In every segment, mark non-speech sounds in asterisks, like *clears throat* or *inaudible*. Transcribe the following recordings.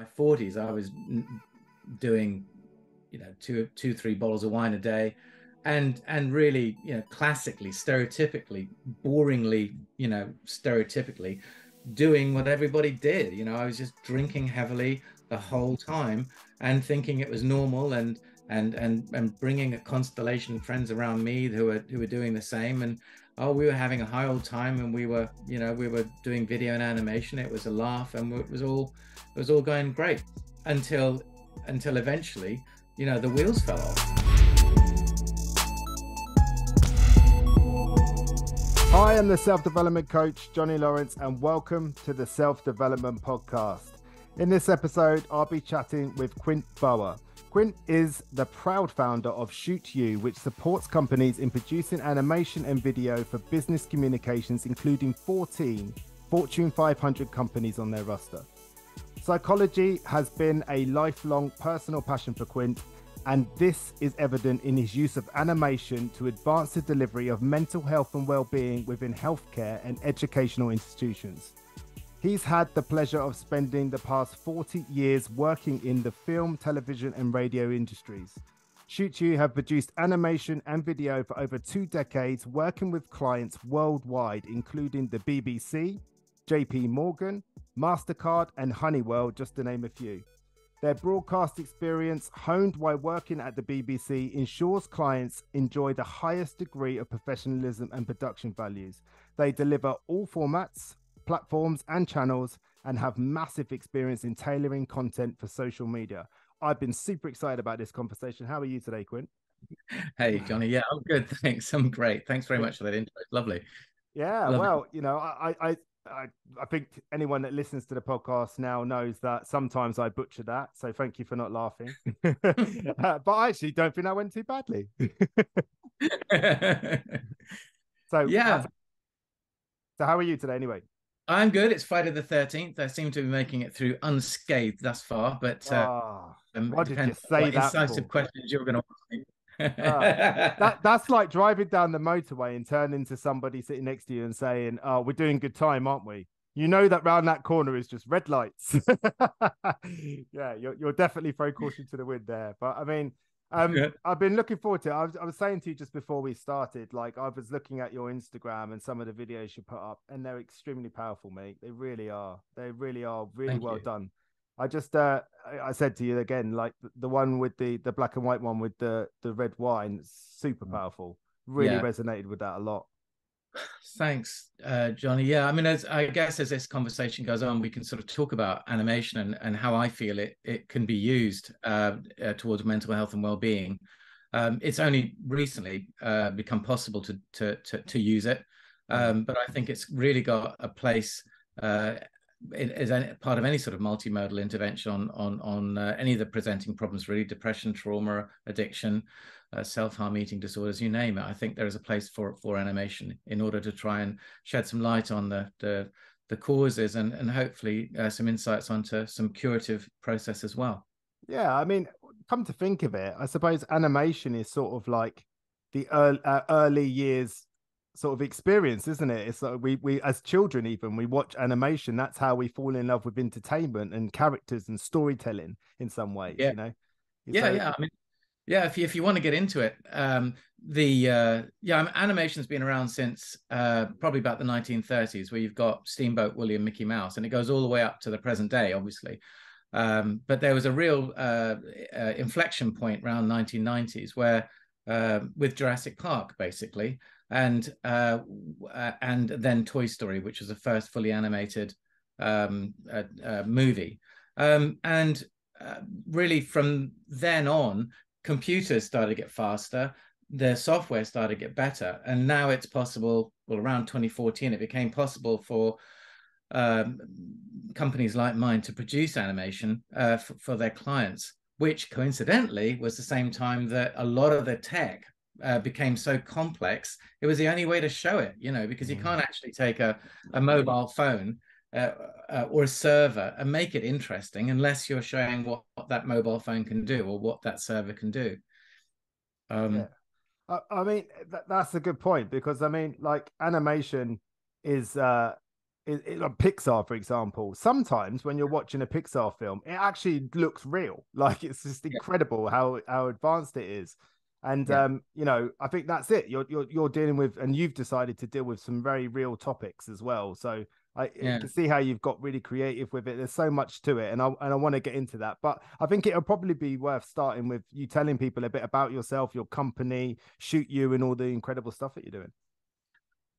my 40s, I was doing, you know, two, two, three bottles of wine a day. And and really you know classically stereotypically boringly you know stereotypically doing what everybody did. You know i was just drinking heavily the whole time and thinking it was normal and and and and bringing a constellation of friends around me who were who were doing the same. And oh we were having a high old time and we were you know we were doing video and animation it was a laugh and it was all it was all going great until until eventually you know the wheels fell off I'm the self development coach, Johnny Lawrence, and welcome to the Self Development Podcast. In this episode, I'll be chatting with Quint Boa. Quint is the proud founder of Shoot You, which supports companies in producing animation and video for business communications, including 14 Fortune 500 companies on their roster. Psychology has been a lifelong personal passion for Quint, and this is evident in his use of animation to advance the delivery of mental health and well-being within healthcare and educational institutions. He's had the pleasure of spending the past 40 years working in the film, television, and radio industries. Shoot You have produced animation and video for over two decades, working with clients worldwide, including the BBC, JP Morgan, MasterCard, and Honeywell, just to name a few. Their broadcast experience, honed while working at the BBC, ensures clients enjoy the highest degree of professionalism and production values. They deliver all formats, platforms, and channels and have massive experience in tailoring content for social media. I've been super excited about this conversation. How are you today, Quint? Hey, Johnny. Yeah, I'm good. *laughs* Thanks. I'm great. Thanks very much for that intro. Lovely. Yeah. Lovely. Well, you know, I, I, I, I think anyone that listens to the podcast now knows that sometimes I butcher that. So thank you for not laughing. *laughs* *laughs* uh, but I actually don't think that went too badly. so yeah. So how are you today, anyway? I'm good. It's Friday the 13th. I seem to be making it through unscathed thus far, but uh, oh, um, what did you say what that incisive for? questions you're going to ask me. uh, that, *laughs* that's like driving down the motorway and turning to somebody sitting next to you and saying, "Oh, we're doing good time, aren't we?" You know that round that corner is just red lights. *laughs* yeah, you're, you're definitely throw caution to the wind there. But I mean, um, I've been looking forward to it. I was, I was saying to you just before we started, like I was looking at your Instagram and some of the videos you put up, and they're extremely powerful, mate. They really are. They really are really Thank well you. done. I just, uh, I said to you again, like the one with the the black and white one with the the red wine, super mm. powerful. Really yeah. resonated with that a lot. Thanks, uh, Johnny. Yeah, I mean, as I guess as this conversation goes on, we can sort of talk about animation and, and how I feel it it can be used uh, uh, towards mental health and well being. Um, it's only recently uh, become possible to, to to to use it, um, but I think it's really got a place uh, as part of any sort of multimodal intervention on on on uh, any of the presenting problems, really depression, trauma, addiction uh, self-harm eating disorders, you name it. I think there is a place for for animation in order to try and shed some light on the the, the causes and and hopefully uh, some insights onto some curative process as well. Yeah, I mean, come to think of it, I suppose animation is sort of like the early, uh, early years sort of experience, isn't it? It's like we we as children even we watch animation. That's how we fall in love with entertainment and characters and storytelling in some way. Yeah. You know. Yeah, so, yeah. I mean, yeah, if you, if you want to get into it, um, the uh, yeah, animation's been around since uh, probably about the 1930s, where you've got Steamboat Willie and Mickey Mouse, and it goes all the way up to the present day, obviously. Um, but there was a real uh, uh inflection point around 1990s where, uh, with Jurassic Park, basically, and uh, and then Toy Story, which was the first fully animated um, movie, um, and really from then on computers started to get faster, their software started to get better, and now it's possible. Well, around 2014, it became possible for um, companies like mine to produce animation uh, for, for, their clients, which coincidentally was the same time that a lot of the tech uh, became so complex. It was the only way to show it, you know, because you mm. can't actually take a, a mobile phone uh, uh, or a server and make it interesting unless you're showing what, what, that mobile phone can do or what that server can do. Um, yeah. I, I mean, that, that's a good point because I mean, like animation is uh, it, like Pixar, for example, sometimes when you're watching a Pixar film, it actually looks real. *laughs* Like it's just incredible yeah. how how advanced it is. And yeah. um, you know, I think that's it. You're you're you're dealing with, and you've decided to deal with some very real topics as well. So I yeah. can see how you've got really creative with it. There's so much to it, and I and I want to get into that. But I think it'll probably be worth starting with you telling people a bit about yourself, your company, shoot you, and all the incredible stuff that you're doing.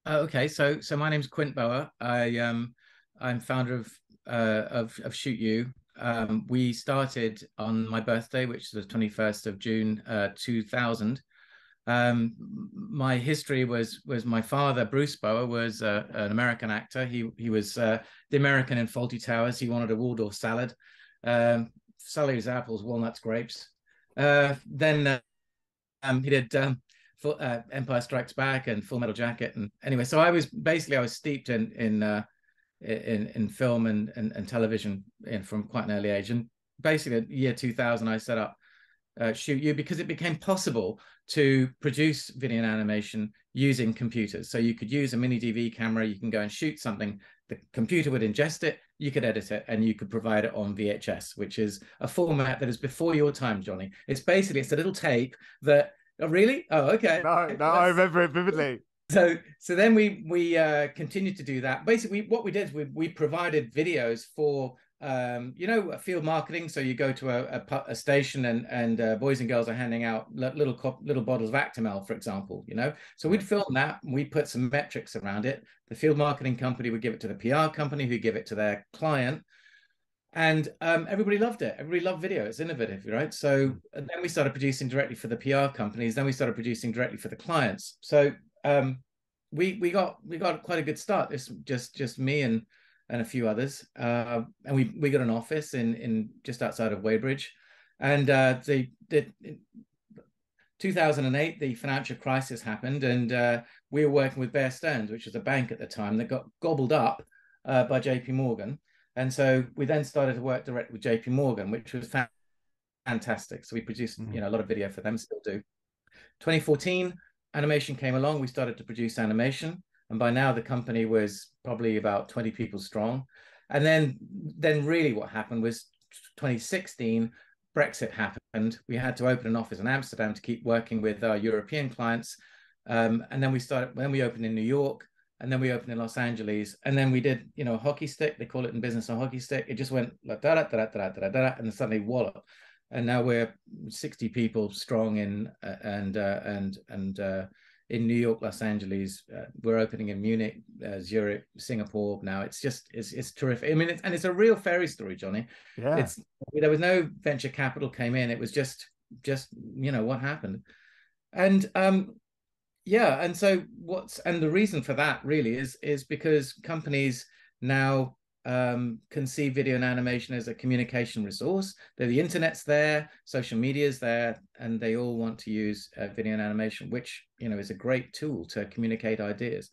Uh, okay, so so my name's Quint Boa. I um I'm founder of uh of of Shoot You. Um, we started on my birthday, which is the 21st of June, uh, 2000. Um, my history was was my father, Bruce Boa, was uh, an American actor. He he was uh, the American in Fawlty Towers. He wanted a Waldorf salad, um, celery, apples, walnuts, grapes. Uh, then uh, um, he did um, full, uh, Empire Strikes Back and Full Metal Jacket, and anyway, so I was basically I was steeped in in uh, in, in film and, and, and television in, from quite an early age. And basically, year 2000, I set up uh, Shoot You because it became possible to produce video and animation using computers. So you could use a mini DV camera, you can go and shoot something, the computer would ingest it, you could edit it, and you could provide it on VHS, which is a format that is before your time, Johnny. It's basically it's a little tape that Oh, really? Oh, okay. No, no, I remember it vividly so so then we we uh, continued to do that. Basically, what we did is we we provided videos for um, you know field marketing. So you go to a, a, a station and and uh, boys and girls are handing out little little bottles of Actimel, for example. You know, so we'd film that. we put some metrics around it. The field marketing company would give it to the PR company, who give it to their client. And um, everybody loved it. Everybody loved video. It's innovative, right? So hmm. then we started producing directly for the PR companies. Then we started producing directly for the clients. So um, we we got we got quite a good start. It's just just me and and a few others, uh, and we we got an office in in just outside of Weybridge, and uh, the the. 2008, the financial crisis happened, and uh, we were working with Bear Stearns, which was a bank at the time that got gobbled up uh, by JP Morgan. And so we then started to work direct with JP Morgan, which was fantastic. So we produced, mm-hmm. you know, a lot of video for them, still do. 2014, animation came along, we started to produce animation. And by now the company was probably about 20 people strong. And then then really what happened was 2016, Brexit happened. We had to open an office in Amsterdam to keep working with our European clients. Um, and then we started, then we opened in New York, and then we opened in Los Angeles, and then we did, you know, hockey stick. They call it in business a hockey stick. It just went da da da da da da da, and suddenly wallop and now we're 60 people strong in uh, and uh, and and uh, in New York, Los Angeles. Uh, we're opening in Munich, uh, Zurich, Singapore. Now it's just it's it's terrific. I mean, it's, and it's a real fairy story, Johnny. Yeah. It's there was no venture capital came in. It was just just you know what happened, and um yeah, and so what's and the reason for that really is is because companies now um, can see video and animation as a communication resource. the internet's there, social media's there, and they all want to use uh, video and animation, which you know is a great tool to communicate ideas.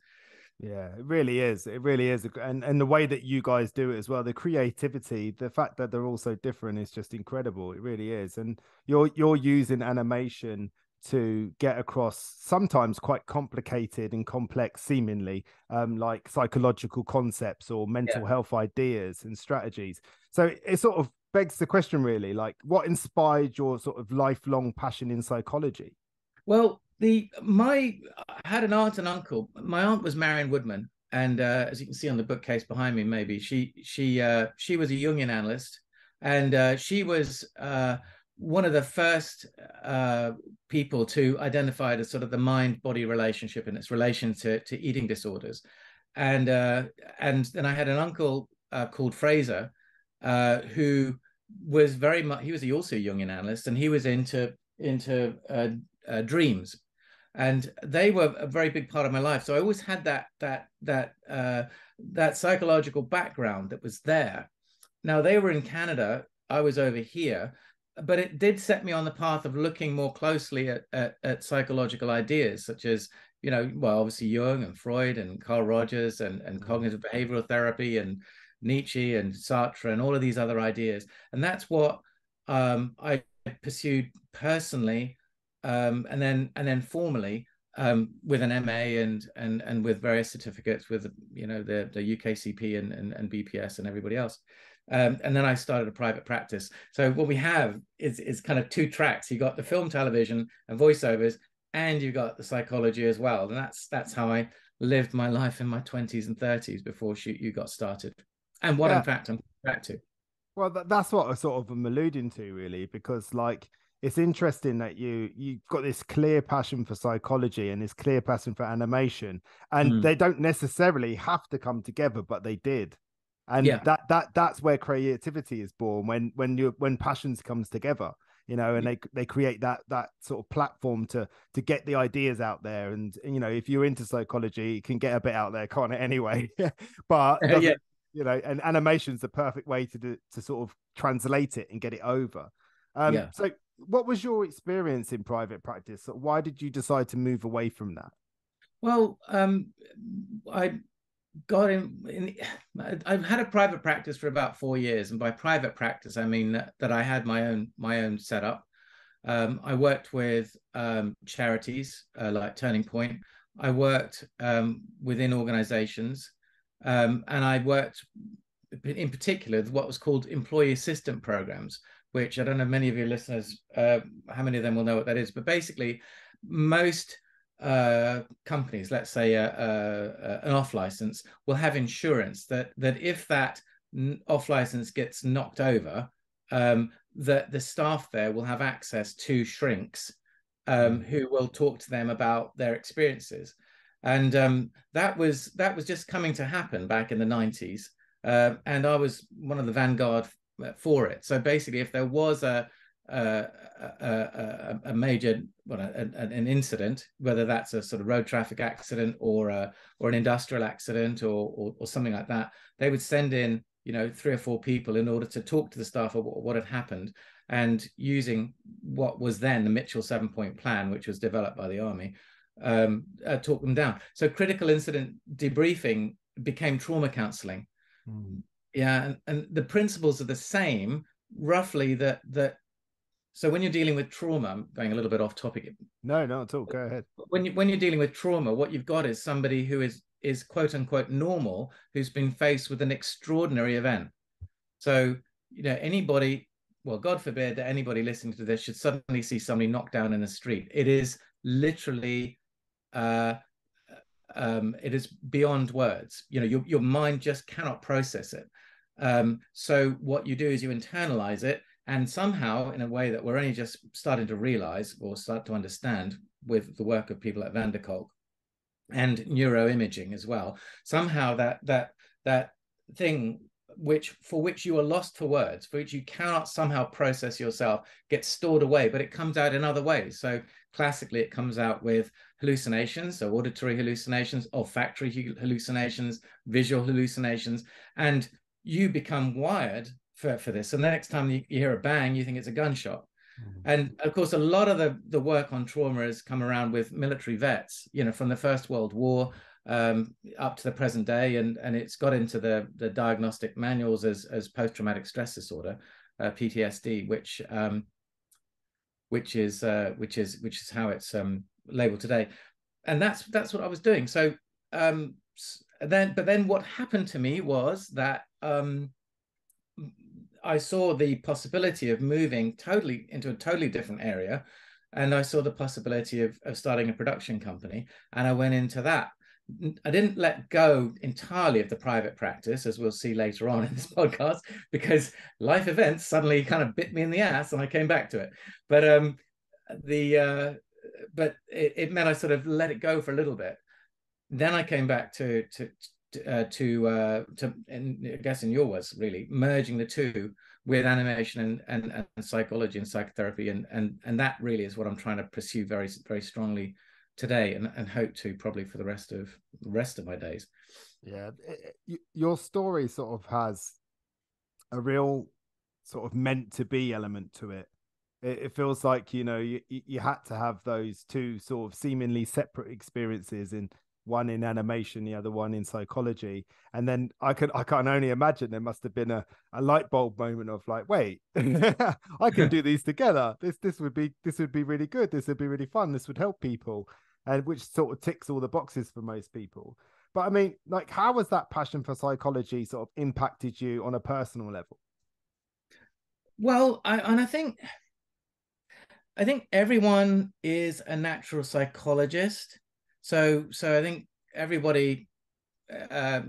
Yeah, it really is. It really is, and and the way that you guys do it as well, the creativity, the fact that they're all so different is just incredible. It really is, and you're you're using animation to get across sometimes quite complicated and complex seemingly um, like psychological concepts or mental yeah. health ideas and strategies. So it sort of begs the question really like what inspired your sort of lifelong passion in psychology? Well the my i had an aunt and uncle. My aunt was marion woodman and uh, as you can see on the bookcase behind me maybe she she uh, she was a jungian analyst and uh, she was uh, one of the first uh, people to identify the sort of the mind body relationship and its relation to, to eating disorders. And uh, and then I had an uncle uh, called Fraser uh, who was very much he was also a Jungian analyst and he was into into uh, uh, dreams. And they were a very big part of my life. So i always had that that that that psychological background that was there. Now they were in canada. I was over here but it did set me on the path of looking more closely at, at, at, psychological ideas such as you know well obviously jung and freud and carl rogers and, and mm-hmm. cognitive behavioral therapy and nietzsche and sartre and all of these other ideas and that's what um, i pursued personally um, and then and then formally um, with an MA and and and with various certificates with you know the the UKCP and and, and BPS and everybody else. Um, and then I started a private practice. So what we have is is kind of two tracks. You got the film, television, and voiceovers, and you got the psychology as well. And that's that's how I lived my life in my twenties and thirties before shoot you got started. And what yeah. in fact I'm back to. Well, that's what I sort of am alluding to, really, because like it's interesting that you you've got this clear passion for psychology and this clear passion for animation and mm. they don't necessarily have to come together but they did and yeah. that that that's where creativity is born when when you when passions comes together you know and they they create that that sort of platform to to get the ideas out there and you know if you're into psychology it can get a bit out there can't it *laughs* anyway *laughs* but *laughs* yeah. you know and animation's the perfect way to do to sort of translate it and get it over um yeah. so what was your experience in private practice? Why did you decide to move away from that? Well, um, I got in, in, I've had a private practice for about four years, and by private practice, I mean that, that I had my own my own setup. Um, I worked with um, charities uh, like Turning Point. I worked um, within organizations, um, and I worked in particular what was called employee assistant programs, which I don't know many of your listeners uh, how many of them will know what that is, but basically most uh, companies, let's say uh, uh, an off license, will have insurance that that if that off license gets knocked over, um, that the staff there will have access to shrinks um, mm. who will talk to them about their experiences, and um, that was that was just coming to happen back in the nineties. Uh, and I was one of the vanguard for it. So basically, if there was a a, a, a major well, a, an incident, whether that's a sort of road traffic accident or a, or an industrial accident or, or, or something like that, they would send in you know three or four people in order to talk to the staff of what, had happened, and using what was then the Mitchell seven point plan, which was developed by the army, um, uh, talk them down. So critical incident debriefing became trauma counselling. Mm yeah and, and the principles are the same roughly that that so when you're dealing with trauma i'm going a little bit off topic. No no at all. Go ahead. When you when you're dealing with trauma what you've got is somebody who is is quote unquote normal who's been faced with an extraordinary event. So you know anybody well god forbid that anybody listening to this should suddenly see somebody knocked down in the street. It is literally uh um, it is beyond words. You know, your, your mind just cannot process it. Um, so what you do is you internalize it, and somehow, in a way that we're only just starting to realize or start to understand with the work of people at Van der Kolk and neuroimaging as well, somehow that that that thing which for which you are lost for words, for which you cannot somehow process yourself, gets stored away, but it comes out in other ways. So classically, it comes out with hallucinations, so auditory hallucinations, olfactory hallucinations, visual hallucinations, and you become wired for, for this. And the next time you, you hear a bang, you think it's a gunshot. Mm-hmm. And of course, a lot of the, the work on trauma has come around with military vets, you know, from the First World War um, up to the present day, and and it's got into the the diagnostic manuals as as post traumatic stress disorder, uh, PTSD, which um, which is uh, which is which is how it's um, labeled today, and that's that's what I was doing. So um, then, but then what happened to me was that um, I saw the possibility of moving totally into a totally different area and I saw the possibility of, of starting a production company and I went into that I didn't let go entirely of the private practice, as we'll see later on in this *laughs* podcast, because life events suddenly kind of bit me in the ass, and I came back to it. But um, the uh, but it, it meant I sort of let it go for a little bit. Then I came back to to uh, to uh, to and I guess in your words, really merging the two with animation and, and and psychology and psychotherapy, and and and that really is what I'm trying to pursue very very strongly today and, and hope to probably for the rest of the rest of my days. Yeah your story sort of has a real sort of meant to be element to it. It, it feels like you know you, you had to have those two sort of seemingly separate experiences in one in animation the other one in psychology and then i can i can only imagine there must have been a, a light bulb moment of like wait *laughs* i can *laughs* do these together this this would be this would be really good this would be really fun this would help people and which sort of ticks all the boxes for most people. But I mean, like, how has that passion for psychology sort of impacted you on a personal level? Well, I and I think I think everyone is a natural psychologist. So so I think everybody uh,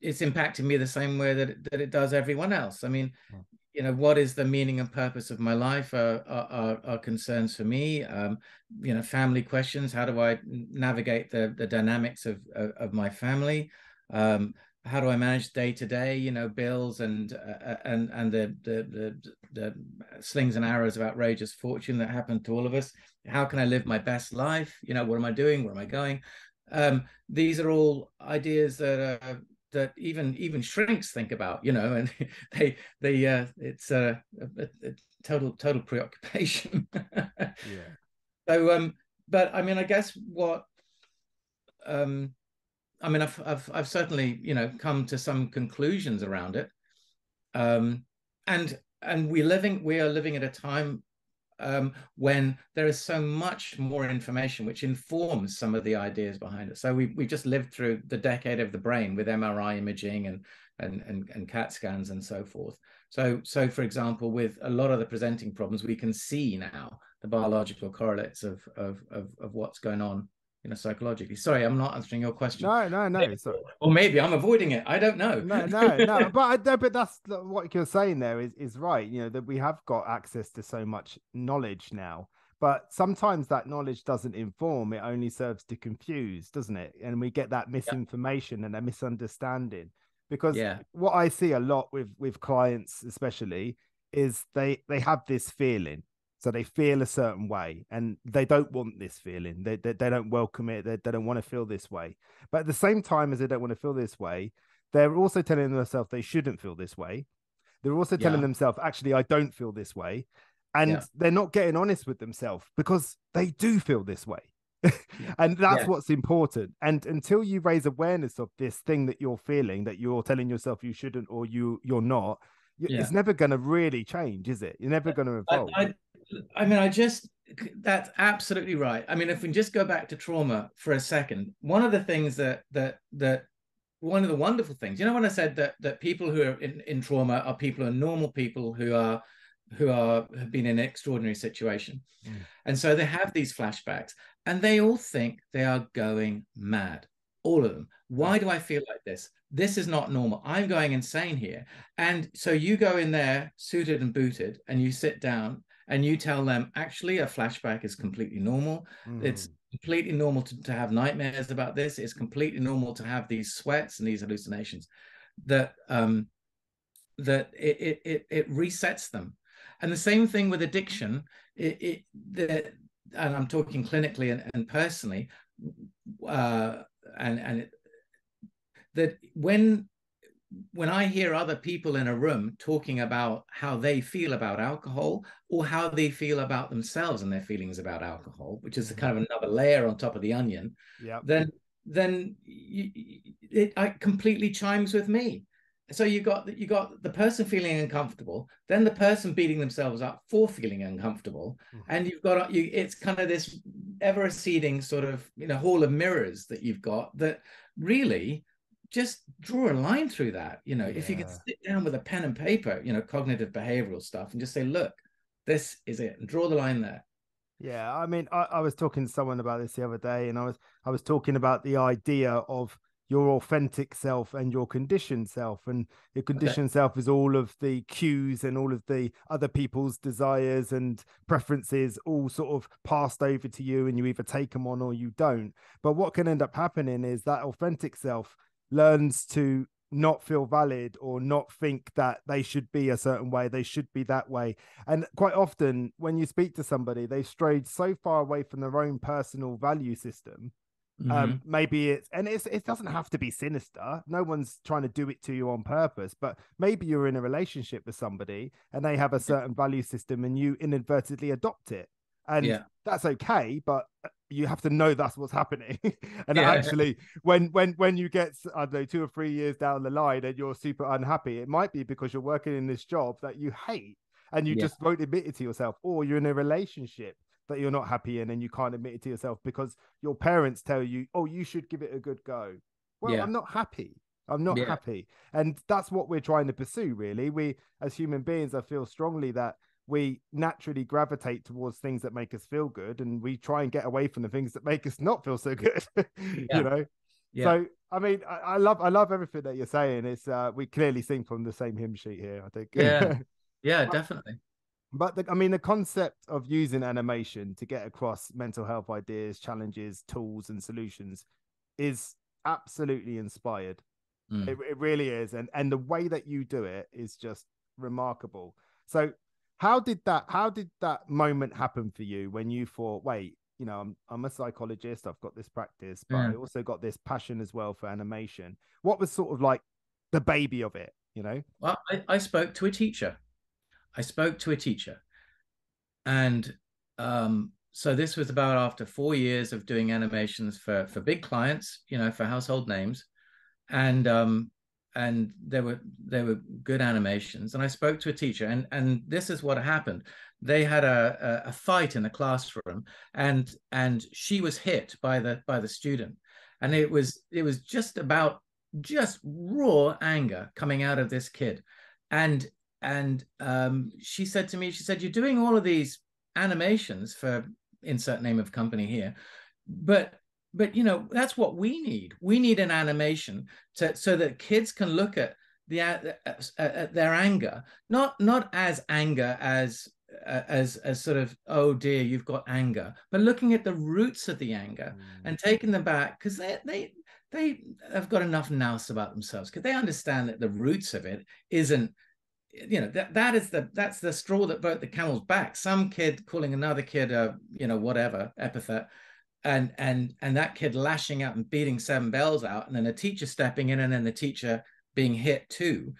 it's impacting me the same way that it, that it does everyone else. I mean, hmm. you know, what is the meaning and purpose of my life are are, are concerns for me. Um, you know, family questions. How do I navigate the the dynamics of of, of my family? Um, how do I manage day to day, you know, bills and uh, uh, and and the, the, the the slings and arrows of outrageous fortune that happen to all of us? How can I live my best life? You know, what am I doing? Where am I going? Um, these are all ideas that uh, that even even shrinks think about, you know, and *laughs* they they uh, it's a, a, a total total preoccupation. *laughs* yeah. So um, but I mean, I guess what um I mean, I've, I've, I've certainly, you know, come to some conclusions around it. Um, and, and we're living, we are living at a time um, when there is so much more information which informs some of the ideas behind it. So we we just lived through the decade of the brain with MRI imaging and and and, and CAT scans and so forth. So so for example, with a lot of the presenting problems, we can see now the biological correlates of of of, of what's going on you know psychologically. Sorry i'm not answering your question. No no no or maybe i'm avoiding it. I don't know. No no *laughs* no but I, but that's what you're saying there is is right you know that we have got access to so much knowledge now but sometimes that knowledge doesn't inform it only serves to confuse doesn't it? And we get that misinformation yeah. and a misunderstanding. Because yeah. what i see a lot with with clients especially is they they have this feeling so they feel a certain way and they don't want this feeling. They, they, they don't welcome it. They, they don't want to feel this way. But at the same time as they don't want to feel this way, they're also telling themselves they shouldn't feel this way. They're also telling yeah. themselves, actually, I don't feel this way. And yeah. they're not getting honest with themselves because they do feel this way. *laughs* and that's yeah. what's important. And until you raise awareness of this thing that you're feeling, that you're telling yourself you shouldn't or you you're not, it's never going to really change, is it? You're never going to evolve. I, I, I mean, I just that's absolutely right. I mean, if we just go back to trauma for a second, one of the things that that that one of the wonderful things, you know, when I said that that people who are in, in trauma are people who are normal people who are who are have been in an extraordinary situation, mm. and so they have these flashbacks, and they all think they are going mad, all of them. Why do I feel like this? This is not normal. I'm going insane here. And so you go in there suited and booted, and you sit down and you tell them actually a flashback is completely normal mm. it's completely normal to, to have nightmares about this it's completely normal to have these sweats and these hallucinations that um that it it it, it resets them and the same thing with addiction it, it that and i'm talking clinically and, and personally uh and and it, that when when I hear other people in a room talking about how they feel about alcohol or how they feel about themselves and their feelings about alcohol, which is kind of mm-hmm. another layer on top of the onion, yeah. then then you, it, it completely chimes with me. So you got you got the person feeling uncomfortable, then the person beating themselves up for feeling uncomfortable, mm-hmm. and you've got you. It's kind of this ever receding sort of you know hall of mirrors that you've got that really just draw a line through that. You know, yeah. if you could sit down with a pen and paper, you know, cognitive behavioral stuff, and just say, look, this is it, and draw the line there. Yeah, I mean, I, I was talking to someone about this the other day, and I was I was talking about the idea of your authentic self and your conditioned self. And your conditioned okay. self is all of the cues and all of the other people's desires and preferences all sort of passed over to you and you either take them on or you don't. But what can end up happening is that authentic self learns to not feel valid or not think that they should be a certain way they should be that way. And quite often when you speak to somebody they've strayed so far away from their own personal value system mm-hmm. um maybe it's and it's it doesn't have to be sinister no one's trying to do it to you on purpose but maybe you're in a relationship with somebody and they have a certain value system and you inadvertently adopt it and yeah. that's okay but uh, you have to know that's what's happening *laughs* and yeah. actually when when when you get i don't know two or three years down the line and you're super unhappy it might be because you're working in this job that you hate and you yeah. just won't admit it to yourself or you're in a relationship that you're not happy in and you can't admit it to yourself because your parents tell you, oh, you should give it a good go. Well, yeah. I'm not happy. I'm not yeah. happy. And that's what we're trying to pursue, really. We, as human beings, I feel strongly that we naturally gravitate towards things that make us feel good and we try and get away from the things that make us not feel so good, *laughs* yeah. you know? Yeah. So I mean, I, I, love I love everything that you're saying. It's uh, we clearly sing from the same hymn sheet here. I think. Yeah, *laughs* yeah, definitely. But the, I mean, the concept of using animation to get across mental health ideas, challenges, tools, and solutions is absolutely inspired. Mm. It, it really is, and and the way that you do it is just remarkable. So, how did that? How did that moment happen for you when you thought, wait, you know, I'm I'm a psychologist. I've got this practice, but yeah. I also got this passion as well for animation. What was sort of like the baby of it? You know, well, I, I spoke to a teacher I spoke to a teacher, and um, so this was about after four years of doing animations for for big clients, you know, for household names, and um, and there were there were good animations. And I spoke to a teacher, and and this is what happened. They had a, a, a fight in the classroom, and and she was hit by the by the student, and it was it was just about just raw anger coming out of this kid and and um, she said to me, she said, "You're doing all of these animations for insert name of company here, but but you know that's what we need. We need an animation to so that kids can look at the at, at their anger, not not as anger as as as sort of oh dear you've got anger but looking at the roots of the anger mm. and taking them back because they they they have got enough nous about themselves because they understand that the roots of it isn't you know that that is the that's the straw that broke the camel's back. Some kid calling another kid a you know whatever epithet and and and that kid lashing out and beating seven bells out and then a teacher stepping in and then the teacher being hit too.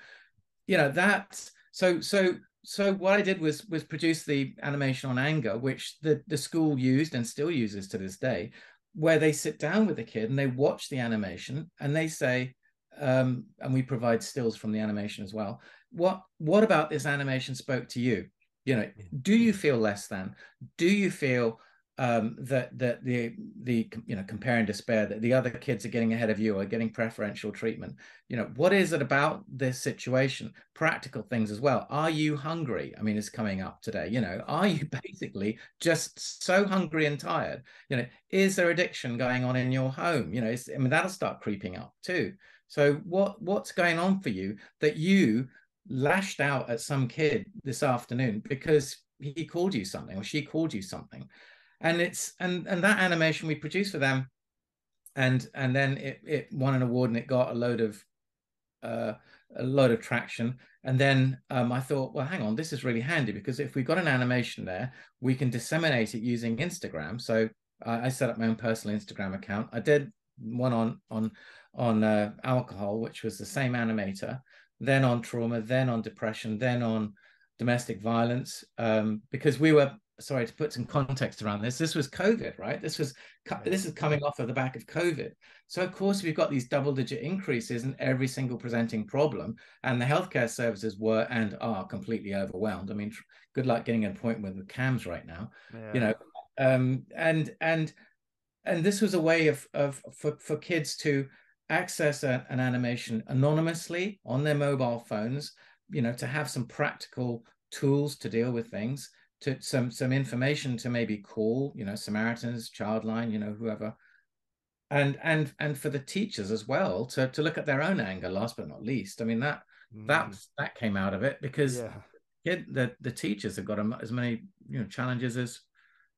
You know that so so so what i did was was produce the animation on anger which the the school used and still uses to this day where they sit down with the kid and they watch the animation and they say um, and we provide stills from the animation as well what what about this animation spoke to you? You know do you feel less than? Do you feel um, that that the the you know compare and despair that the other kids are getting ahead of you or getting preferential treatment? You know what is it about this situation? Practical things as well. Are you hungry? I mean it's coming up today. You know are you *laughs* basically just so hungry and tired? You know is there addiction going on in your home? You know i mean that'll start creeping up too. So what what's going on for you that you lashed out at some kid this afternoon because he called you something or she called you something. And it's and and that animation we produced for them and and then it it won an award and it got a load of uh a load of traction. And then um, i thought well hang on this is really handy because if we've got an animation there we can disseminate it using instagram. So i, I set up my own personal instagram account. I did one on on on uh, alcohol which was the same animator then on trauma, then on depression, then on domestic violence. Um, because we were sorry to put some context around this. This was COVID, right? This was this is coming off of the back of COVID. So of course we've got these double-digit increases in every single presenting problem, and the healthcare services were and are completely overwhelmed. I mean, good luck getting an appointment with CAMHS right now. Yeah. You know, um, and and and this was a way of of for for kids to access a, an animation anonymously on their mobile phones, you know, to have some practical tools to deal with things, to some some information to maybe call, you know, Samaritans, Childline, you know, whoever. And and and for the teachers as well to to look at their own anger, last but not least. I mean that mm. that that came out of it because yeah. Kid, the the teachers have got as many you know challenges as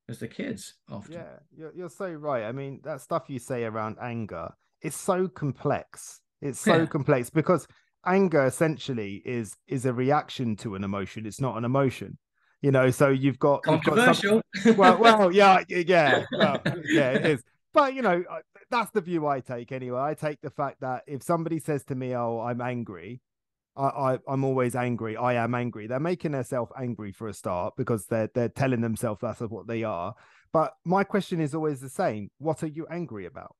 as the kids often. Yeah, you're, you're so right. I mean, that stuff you say around anger, it's so complex. It's so yeah. complex because anger essentially is is a reaction to an emotion. It's not an emotion. You know, so you've got controversial. You've got some, *laughs* well, well, yeah, yeah, well, *laughs* yeah, it is. But you know, that's the view I take anyway. I take the fact that if somebody says to me, "Oh, I'm angry," I, I I'm always angry. I am angry. They're making themselves angry for a start because they're they're telling themselves that's what they are. But my question is always the same: What are you angry about?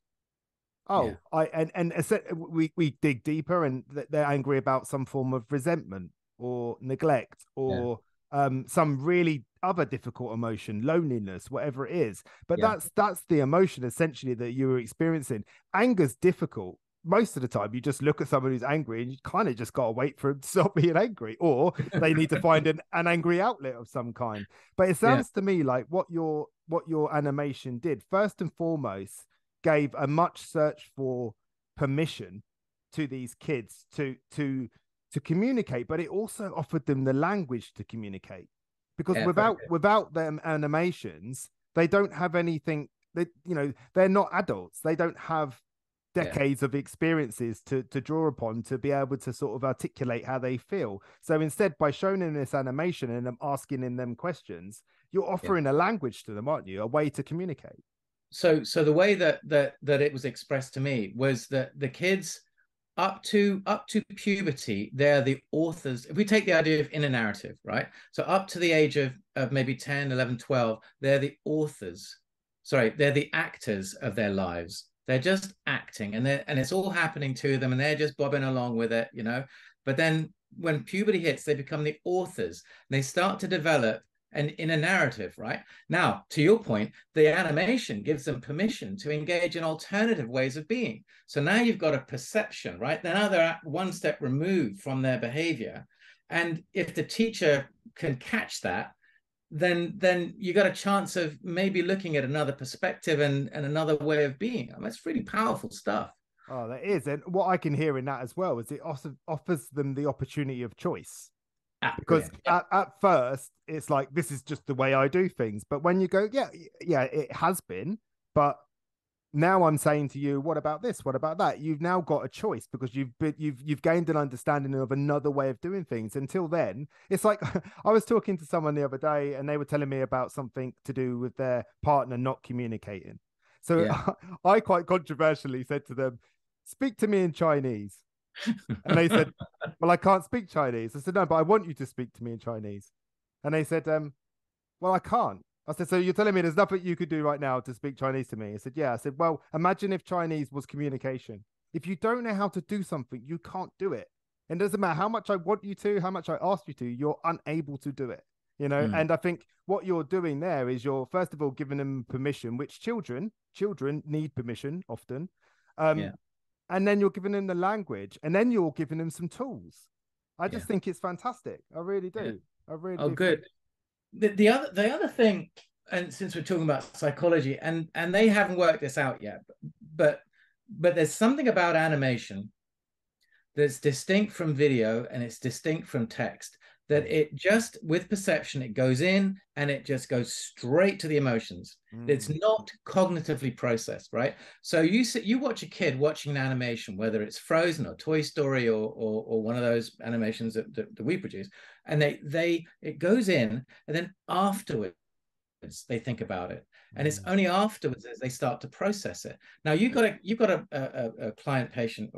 Oh, yeah. I and and we we dig deeper, and they're angry about some form of resentment or neglect or um, some really other difficult emotion, loneliness, whatever it is. But Yeah. that's that's the emotion essentially that you were experiencing. Anger's difficult. Most of the time, you just look at someone who's angry and you kind of just got to wait for them to *laughs* stop being angry, or they need to find an, an angry outlet of some kind. But it Yeah. sounds to me like what your what your animation did first and foremost gave a much search for permission to these kids to to to communicate, but it also offered them the language to communicate because Yeah, without without them animations, they don't have anything. They you know they're not adults. They don't have Yeah. decades of experiences to to draw upon to be able to sort of articulate how they feel. So instead, by showing them this animation and them asking in them questions, you're offering a language to them, aren't you? A way to communicate. So so the way that that that it was expressed to me was that the kids up to up to puberty they're the authors. If we take the idea of inner narrative right? So up to the age of of maybe 10 11 12 they're the authors. Sorry they're the actors of their lives. They're just acting and they and it's all happening to them and they're just bobbing along with it you know? But then when puberty hits they become the authors. They start to develop an a narrative right? Now to your point the animation gives them permission to engage in alternative ways of being. So now you've got a perception right? Now they're one step removed from their behavior. And if the teacher can catch that then then you got a chance of maybe looking at another perspective and and another way of being. I mean, that's really powerful stuff. Oh, that is. And what I can hear in that as well is it offers them the opportunity of choice. Ah, Because at, at first it's like this is just the way I do things. But when you go, yeah, yeah, it has been. But now I'm saying to you, what about this? What about that? You've now got a choice because you've been you've you've gained an understanding of another way of doing things. Until then, it's like *laughs* I was talking to someone the other day and they were telling me about something to do with their partner not communicating. So Yeah. *laughs* I quite controversially said to them, speak to me in Chinese. *laughs* And they said, Well, I can't speak Chinese. I said, No, but I want you to speak to me in Chinese. And they said, um, Well, I can't. I said, So you're telling me there's nothing you could do right now to speak Chinese to me? I said, Yeah. I said, Well, imagine if Chinese was communication. If you don't know how to do something, you can't do it. And it doesn't matter how much I want you to, how much I ask you to, you're unable to do it. You know, Mm. and I think what you're doing there is you're first of all giving them permission, which children, children need permission often. Um, Yeah. And then you're giving them the language, and then you're giving them some tools. I just Yeah. think it's fantastic. I really do. Yeah. I really Oh, good. The, the other the other thing, and since we're talking about psychology, and and they haven't worked this out yet, but but there's something about animation that's distinct from video and it's distinct from text that it just with perception it goes in and it just goes straight to the emotions. It's Mm. not cognitively processed right? So you see, you watch a kid watching an animation whether it's frozen or toy story or or, or one of those animations that, that, that we produce and they they it goes in and then afterwards they think about it. And it's Mm. only afterwards as they start to process it. Now you've got a you've got a, a, a client patient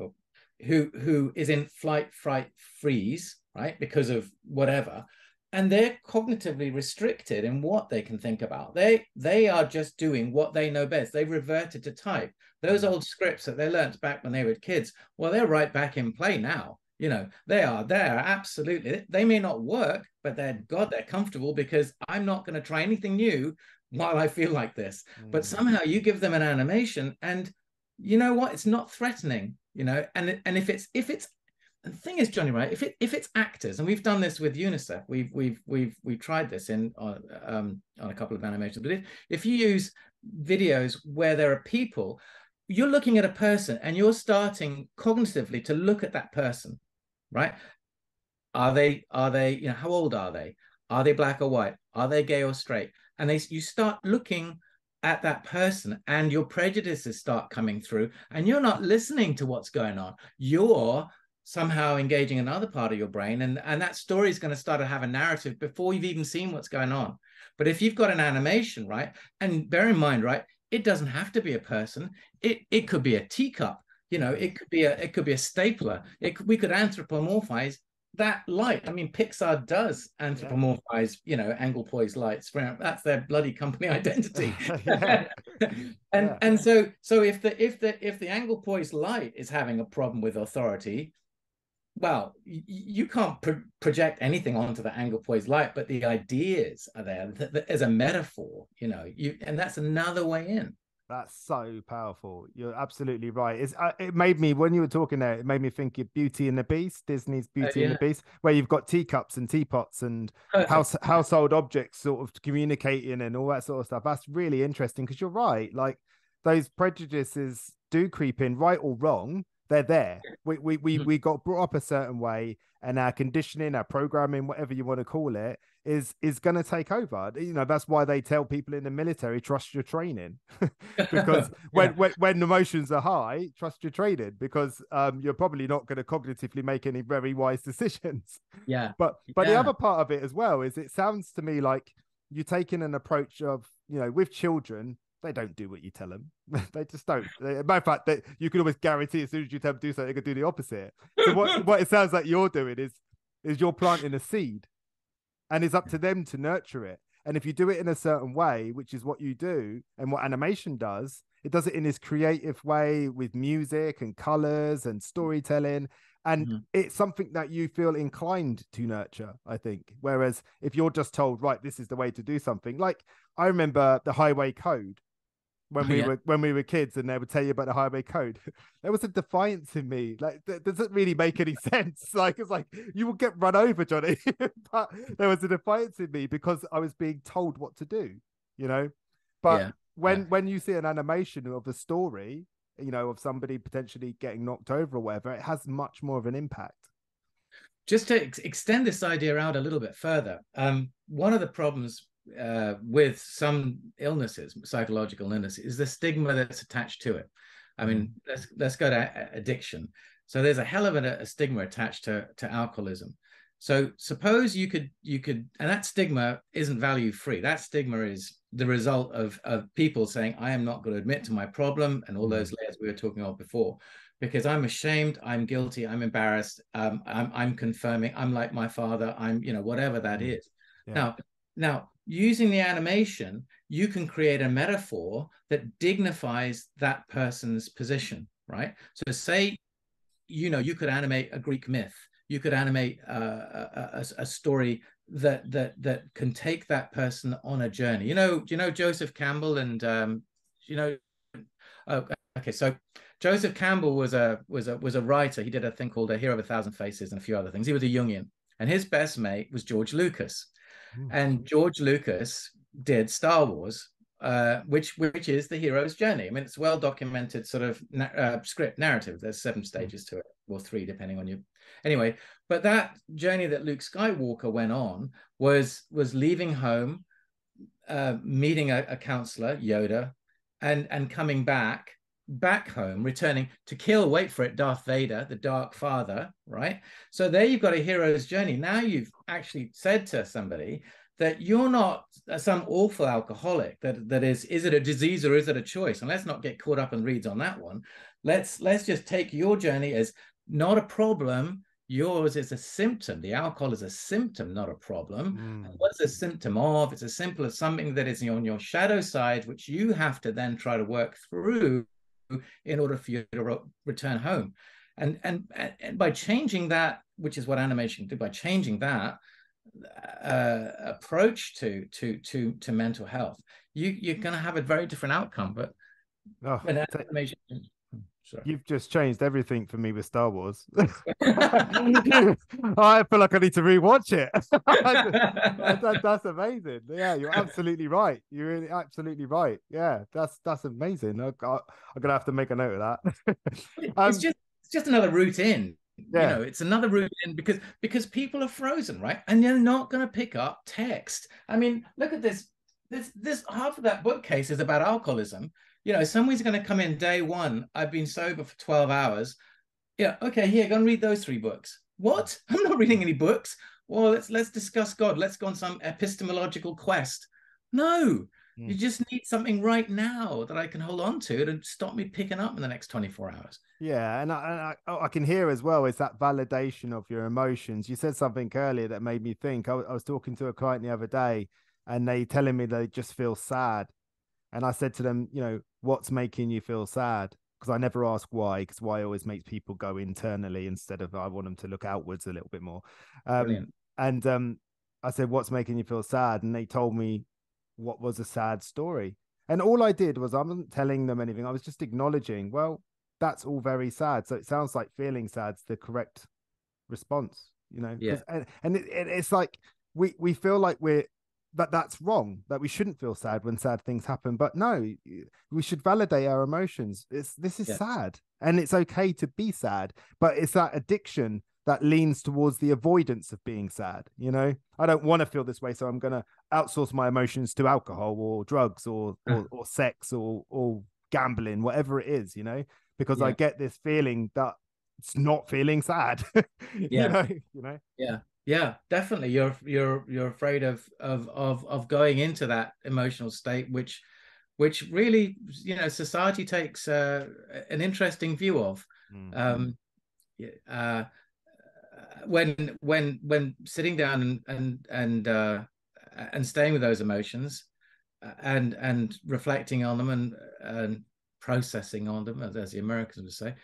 who who is in flight fright freeze right because of whatever and they're cognitively restricted in what they can think about. They they are just doing what they know best. They've reverted to type. Those old scripts that they learnt back when they were kids well they're right back in play now. You know they are there absolutely they may not work but they're god they're comfortable because i'm not going to try anything new while i feel like this. But Mm. somehow you give them an animation and you know what it's not threatening you know and and if it's if it's the thing is johnny right if it if it's actors and we've done this with unicef we've we've we've we've tried this in on um on a couple of animations but if if you use videos where there are people you're looking at a person and you're starting cognitively to look at that person right? Are they are they you know how old are they? Are they black or white? Are they gay or straight? And they you start looking at that person and your prejudices start coming through and you're not listening to what's going on. You're somehow engaging another part of your brain and and that story is going to start to have a narrative before you've even seen what's going on but if you've got an animation right and bear in mind right it doesn't have to be a person it it could be a teacup you know it could be a it could be a stapler it could, we could anthropomorphize that light. I mean, Pixar does anthropomorphize, you know, angle poised lights. That's their bloody company *laughs* identity. *laughs* Yeah. *laughs* and Yeah. and so so if the if the if the angle poised light is having a problem with authority, well, you, can't pro- project anything onto the angle poised light, but the ideas are there as a metaphor, you know, you and that's another way in. That's so powerful. You're absolutely right. It's, uh, it made me when you were talking there. It made me think of Beauty and the Beast, Disney's uh, Beauty yeah. and the Beast, where you've got teacups and teapots and house, household objects sort of communicating and all that sort of stuff. That's really interesting because you're right. Like those prejudices do creep in, right or wrong. They're there. We we we, mm-hmm. we got brought up a certain way, and our conditioning, our programming, whatever you want to call it, is is going to take over. You know, that's why they tell people in the military trust your training, *laughs* because when, *laughs* yeah. when when emotions are high, trust your training, because um, you're probably not going to cognitively make any very wise decisions. *laughs* Yeah, but but yeah. the other part of it as well is it sounds to me like you're taking an approach of you know with children they don't do what you tell them. *laughs* they just don't. They, matter of fact, that you can almost guarantee as soon as you tell them to do something, they can do the opposite. So what *laughs* what it sounds like you're doing is is you're planting a seed, and it's up to them to nurture it. And if you do it in a certain way, which is what you do, and what animation does, it does it in this creative way with music and colors and storytelling. And mm-hmm. it's something that you feel inclined to nurture, I think. Whereas if you're just told, right, this is the way to do something, like I remember the highway code when we yeah. were when we were kids and they would tell you about the highway code *laughs* there was a defiance in me like that doesn't really make any *laughs* sense like it's like you will get run over johnny *laughs* but there was a defiance in me because i was being told what to do you know but yeah. when yeah. when you see an animation of a story you know of somebody potentially getting knocked over or whatever it has much more of an impact just to ex- extend this idea out a little bit further um, one of the problems uh, with some illnesses, psychological illnesses, is the stigma that's attached to it. I mean, mm. let's let's go to addiction. So there's a hell of a, a stigma attached to to alcoholism. So suppose you could you could, and that stigma isn't value free. That stigma is the result of of people saying, "I am not going to admit to my problem," and all mm. those layers we were talking about before, because I'm ashamed, I'm guilty, I'm embarrassed, um, I'm I'm confirming, I'm like my father, I'm you know whatever that mm. Yeah. Now, now using the animation, you can create a metaphor that dignifies that person's position, right? So, say, you know, you could animate a Greek myth, you could animate uh, a, a, a, story that that that can take that person on a journey. You know, you know Joseph Campbell and um, you know, oh, okay, so Joseph Campbell was a was a was a writer. He did a thing called A Hero of a Thousand Faces and a few other things. He was a Jungian, and his best mate was George Lucas. Hmm. And George Lucas did Star Wars, uh, which which is the hero's journey. I mean, it's well documented sort of na- uh, script narrative. There's seven hmm. stages to it, or three depending on you. Anyway, but that journey that Luke Skywalker went on was was leaving home, uh, meeting a, a counselor Yoda, and and coming back back home, returning to kill, wait for it, Darth Vader, the Dark Father, right? So there you've got a hero's journey. Now you've actually said to somebody that you're not some awful alcoholic. That that is, is it a disease or is it a choice? And let's not get caught up in reads on that one. Let's let's just take your journey as not a problem. Yours is a symptom. The alcohol is a symptom, not a problem. Mm. What's a symptom of? It's as simple as something that is on your shadow side, which you have to then try to work through in order for you to re- return home. And, and and by changing that, which is what animation did, by changing that uh, approach to to to to mental health, you you're going to have a very different outcome. But oh, animation, Sorry. You've just changed everything for me with Star Wars. *laughs* *laughs* I feel like I need to rewatch it. *laughs* that, that's amazing. Yeah, you're absolutely right. You're really absolutely right. Yeah, that's that's amazing. I, am gonna have to make a note of that. um, it's just it's just another route in. Yeah. You know, it's another route in because because people are frozen, right? And they're not going to pick up text. I mean, look at this. This this half of that bookcase is about alcoholism, you know, somebody's going to come in day one. I've been sober for 12 hours. Yeah, okay, here, go and read those three books. What? *laughs* I'm not reading any books. Well, let's let's discuss God. Let's go on some epistemological quest. No, mm. you just need something right now that I can hold on to to stop me picking up in the next 24 hours. Yeah, and I, and I, oh, I can hear as well is that validation of your emotions. You said something earlier that made me think. I, I was talking to a client the other day, and they telling me they just feel sad, and I said to them, you know, what's making you feel sad because I never ask why, because why always makes people go internally instead of I want them to look outwards a little bit more. Um, and um, I said, "What's making you feel sad?" And they told me what was a sad story. And all I did was I wasn't telling them anything. I was just acknowledging, well, that's all very sad. So it sounds like feeling sad's the correct response, you know? Yeah. And, and it, it, it's like we we feel like we're that that's wrong that we shouldn't feel sad when sad things happen. But no we should validate our emotions. It's this is yeah. sad and it's okay to be sad but it's that addiction that leans towards the avoidance of being sad you know? I don't want to feel this way so i'm going to outsource my emotions to alcohol or drugs or or, or sex or or gambling whatever it is you know? Because yeah. i get this feeling that it's not feeling sad *laughs* yeah. you know you know? Yeah yeah definitely. You're you're you're afraid of of of of going into that emotional state which which really you know society takes uh, an interesting view of. Mm-hmm. um uh when when when sitting down and and and uh and staying with those emotions uh, and and reflecting on them and and processing on them as, as the americans would say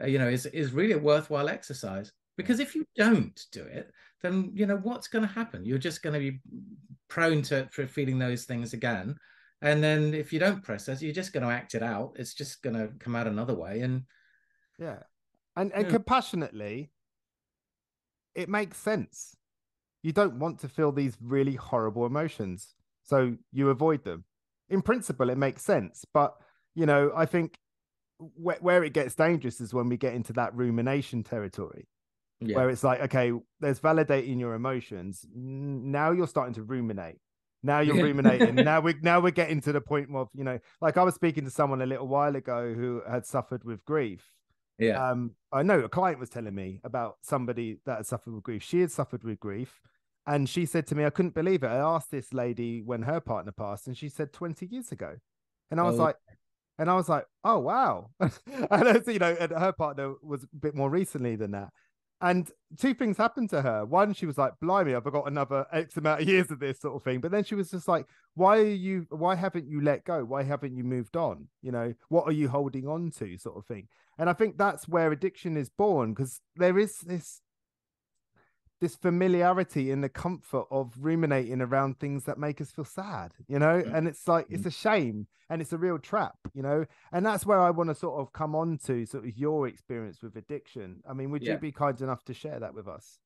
uh, you know is is really a worthwhile exercise because if you don't do it then you know what's going to happen? You're just going to be prone to for feeling those things again. And then if you don't process you're just going to act it out. It's just going to come out another way and yeah. And and compassionately it makes sense. You don't want to feel these really horrible emotions so you avoid them. In principle it makes sense but you know i think where, where it gets dangerous is when we get into that rumination territory yeah. where it's like, okay, there's validating your emotions. Now you're starting to ruminate. Now you're ruminating. now *laughs* we now we're getting to the point of you know, like I was speaking to someone a little while ago who had suffered with grief. Yeah. Um, I know a client was telling me about somebody that had suffered with grief. She had suffered with grief. And she said to me, I couldn't believe it. I asked this lady when her partner passed, and she said 20 years ago. And I was oh. like, and I was like, oh wow. *laughs* and you know, and her partner was a bit more recently than that. And two things happened to her. One, she was like, "Blimey, I've got another X amount of years of this sort of thing." But then she was just like, "Why are you? Why haven't you let go? Why haven't you moved on? You know, what are you holding on to?" Sort of thing. And I think that's where addiction is born because there is this this familiarity and the comfort of ruminating around things that make us feel sad, you know? Mm-hmm. And it's like, it's mm. a shame and it's a real trap, you know? And that's where I want to sort of come on to sort of your experience with addiction. I mean, would yeah. you be kind enough to share that with us?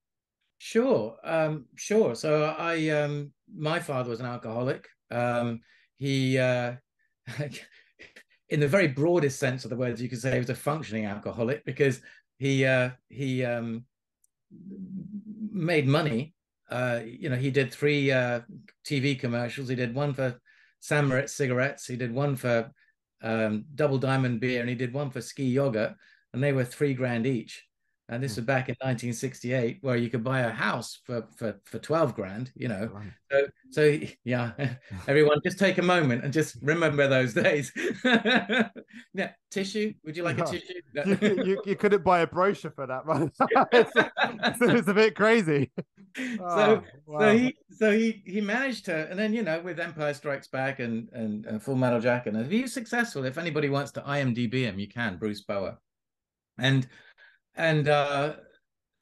Sure. Um, sure. So I, um, my father was an alcoholic. Um, he, uh, *laughs* in the very broadest sense of the words, you could say he was a functioning alcoholic because he, uh, he, um, made money. Uh, you know, he did three uh, TV commercials. He did one for. Moritz cigarettes. He did one for um, Double Diamond beer, and he did one for ski yogurt, and they were three grand each. And this hmm. was back in 1968, where you could buy a house for for for 12 grand. You know, right. so so yeah, *laughs* everyone just take a moment and just remember those days. *laughs* yeah, tissue. Would you like yeah. a tissue? *laughs* you, you, you, couldn't buy a brochure for that, right? it's, it's, a bit crazy. so oh, wow. so he so he he managed to, and then you know with Empire Strikes Back and and, and Full Metal Jacket, and if he's successful. If anybody wants to IMDb him, you can. Bruce Boa, and and uh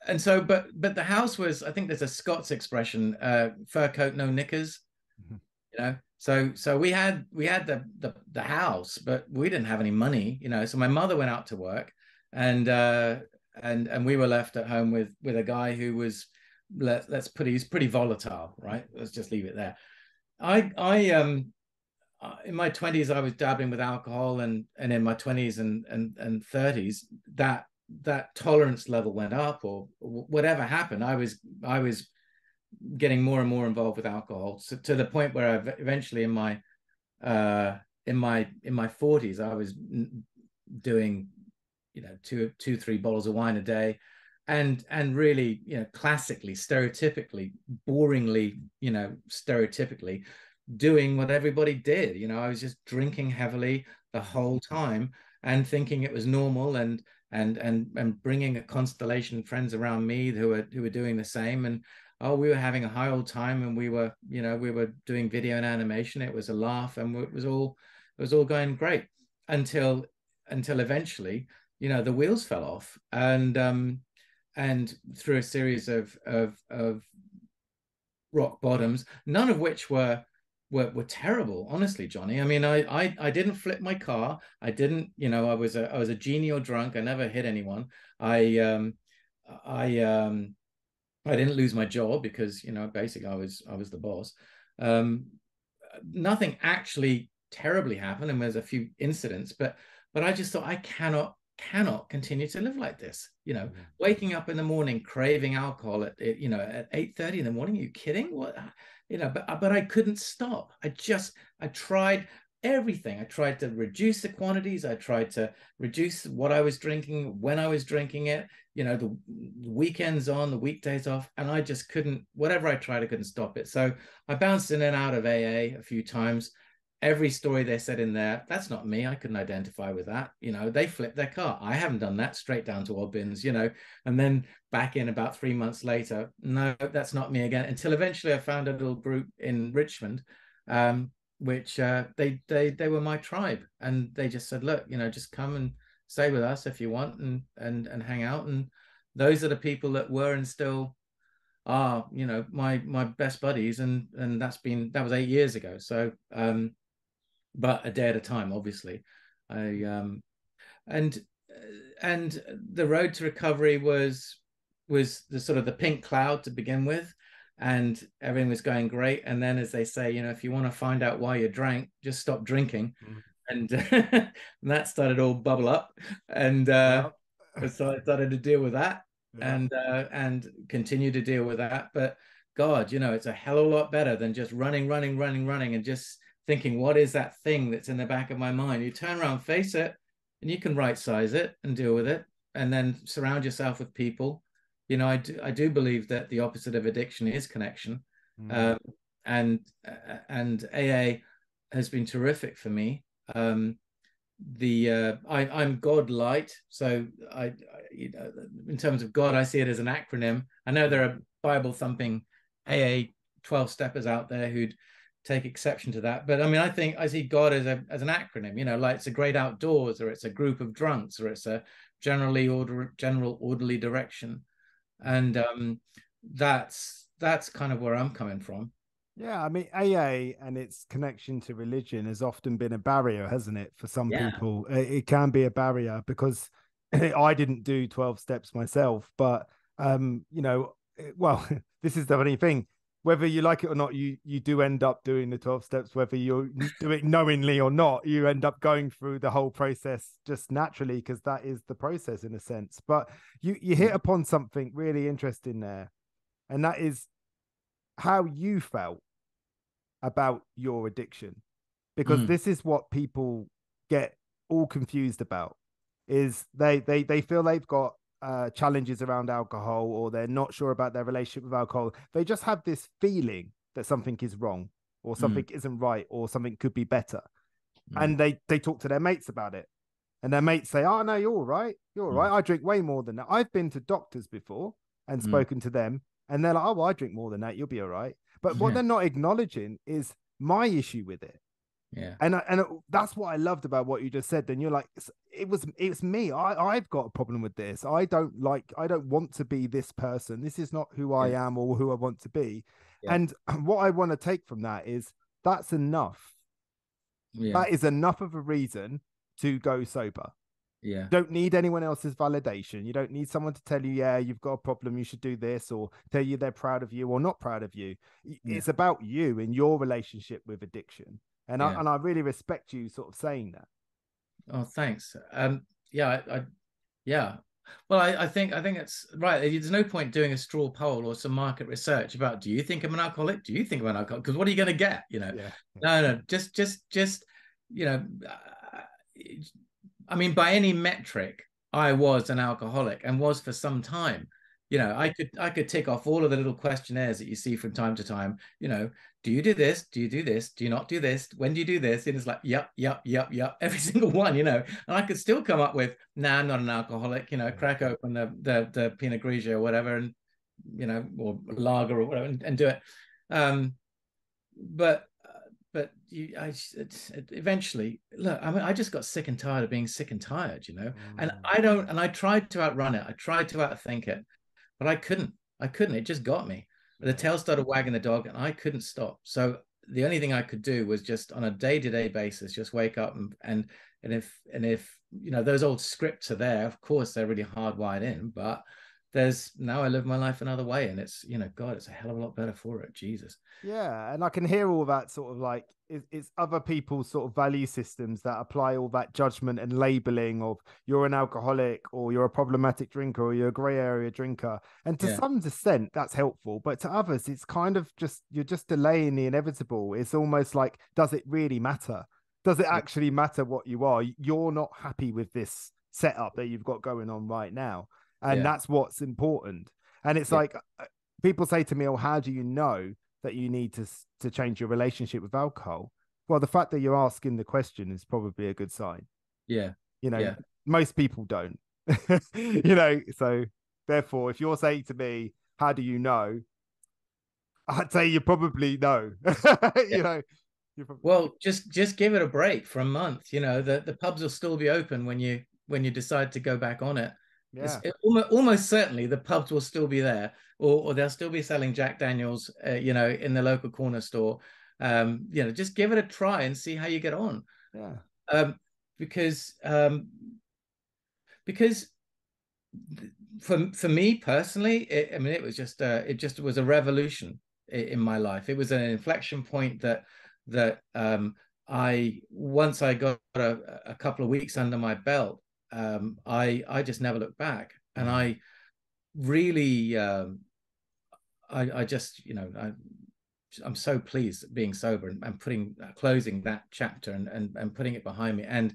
and so but but the house was i think there's a scots expression uh fur coat no knickers. Mm-hmm. you know so so we had we had the, the the house but we didn't have any money you know so my mother went out to work and uh and and we were left at home with with a guy who was let, let's put he's pretty volatile right? Let's just leave it there. I i um in my 20s i was dabbling with alcohol and and in my 20s and and and 30s that that tolerance level went up or whatever happened i was i was getting more and more involved with alcohol so to the point where i eventually in my uh in my in my 40s i was doing you know two two three bottles of wine a day and and really you know classically stereotypically boringly you know stereotypically doing what everybody did. You know i was just drinking heavily the whole time and thinking it was normal and and and and bringing a constellation of friends around me who were who were doing the same. And oh we were having a high old time and we were you know we were doing video and animation. It was a laugh and it was all it was all going great until until eventually, you know, the wheels fell off, and um, and through a series of of of rock bottoms, none of which were were, were terrible honestly johnny. I mean I, I i didn't flip my car. I didn't you know i was a i was a genial drunk. I never hit anyone. I um i um i didn't lose my job because you know basically i was i was the boss. Um nothing actually terribly happened and there's a few incidents but but i just thought i cannot cannot continue to live like this you know mm-hmm. waking up in the morning craving alcohol at you know at 8 30 in the morning are you kidding? What you know but but i couldn't stop. I just i tried everything. I tried to reduce the quantities. I tried to reduce what i was drinking when i was drinking it you know the weekends on the weekdays off and i just couldn't whatever i tried i couldn't stop it. So i bounced in and out of aa a few times every story they said in there that's not me i couldn't identify with that. You know they flipped their car. I haven't done that straight down to Oddbins you know. And then back in about three months later no that's not me again until eventually i found a little group in richmond um, which uh, they they they were my tribe. And they just said look you know just come and stay with us if you want and and and hang out. And those are the people that were and still are you know my my best buddies. And and that's been that was eight years ago. So um but a day at a time, obviously. I um, and and the road to recovery was was the sort of the pink cloud to begin with and everything was going great and then as they say you know if you want to find out why you drank just stop drinking mm. and, *laughs* and, that started all bubble up and uh yeah. so i started to deal with that yeah. and uh and continue to deal with that but god you know it's a hell of a lot better than just running running running running and just thinking, what is that thing that's in the back of my mind? You turn around, face it, and you can right size it and deal with it, and then surround yourself with people. You know, I do, I do believe that the opposite of addiction is connection, mm. um, and and AA has been terrific for me. Um, the uh, I, I'm God light, so I, I, you know, in terms of God, I see it as an acronym. I know there are Bible thumping AA twelve steppers out there who'd take exception to that. But I mean, I think I see God as a as an acronym. You know, like it's a great outdoors, or it's a group of drunks, or it's a generally order general orderly direction, and um, that's that's kind of where I'm coming from. Yeah, I mean, AA and its connection to religion has often been a barrier, hasn't it? For some yeah. people, it can be a barrier because *clears throat* I didn't do 12 steps myself, but um, you know, well, *laughs* this is the funny thing whether you like it or not, you you do end up doing the 12 steps, whether you do it knowingly or not, you end up going through the whole process just naturally because that is the process in a sense. But you you hit mm. upon something really interesting there, and that is how you felt about your addiction. Because mm. this is what people get all confused about is they they they feel they've got uh, challenges around alcohol or they're not sure about their relationship with alcohol. They just have this feeling that something is wrong or mm. something mm. isn't right or something could be better. Mm. And they, they talk to their mates about it. And their mates say, Oh, no, you're all right. You're all mm. right. I drink way more than that. I've been to doctors before and mm. spoken to them. And they're like, Oh, well, I drink more than that. You'll be all right. But what they're not acknowledging is my issue with it. Yeah. And and that's what I loved about what you just said. Then you're like, it was it's me. I I've got a problem with this. I don't like. I don't want to be this person. This is not who I am or who I want to be. Yeah. And *clears throat* what I want to take from that is that's enough. Yeah. That is enough of a reason to go sober. Yeah. You don't need anyone else's validation. You don't need someone to tell you, yeah, you've got a problem, you should do this, or tell you they're proud of you or not proud of you. It's about you and your relationship with addiction and yeah. I and I really respect you sort of saying that. Oh, thanks. Um, yeah, I, I yeah. Well, I, I, think I think it's right. There's no point doing a straw poll or some market research about do you think I'm an alcoholic? Do you think I'm an alcoholic? Because what are you going to get? You know, yeah. no, no, just just just you know, I mean, by any metric, I was an alcoholic and was for some time you know i could i could tick off all of the little questionnaires that you see from time to time you know do you do this do you do this do you not do this when do you do this and it's like yep yep yep yep *laughs* every single one you know and i could still come up with nah i'm not an alcoholic you know crack open the the, the pinot grigio or whatever and you know or lager or whatever and, and do it um but but you, I eventually look. I mean, I just got sick and tired of being sick and tired, you know. Mm. And I don't. And I tried to outrun it. I tried to outthink it, but I couldn't. I couldn't. It just got me. The tail started mm-hmm. wagging the dog, and I couldn't stop. So the only thing I could do was just on a day to day basis, just wake up and and and if and if you know those old scripts are there, of course they're really hardwired in, but there's now I live my life another way, and it's you know, God, it's a hell of a lot better for it. Jesus. Yeah, and I can hear all that sort of like it's, other people's sort of value systems that apply all that judgment and labeling of you're an alcoholic or you're a problematic drinker or you're a grey area drinker, and to yeah. some extent that's helpful, but to others it's kind of just you're just delaying the inevitable. It's almost like, does it really matter? Does it actually matter what you are? You're not happy with this setup that you've got going on right now and yeah. that's what's important. And it's yeah. like uh, people say to me oh how do you know that you need to to change your relationship with alcohol? Well the fact that you're asking the question is probably a good sign. Yeah. You know yeah. most people don't. *laughs* You know so therefore if you're saying to me how do you know? I'd say you probably know. *laughs* You know probably... well just just give it a break for a month you know the, the pubs will still be open when you when you decide to go back on it yeah. It, almost, almost, certainly the pubs will still be there, or, or they'll still be selling Jack Daniels, uh, you know, in the local corner store. Um, you know, just give it a try and see how you get on. Yeah. Um, because um, because for for me personally, it, I mean, it was just uh, it just was a revolution in, in my life. It was an inflection point that that um, I once I got a, a couple of weeks under my belt, um, I I just never looked back, and I really um, I I just you know I I'm so pleased being sober and, and putting uh, closing that chapter and, and and putting it behind me. And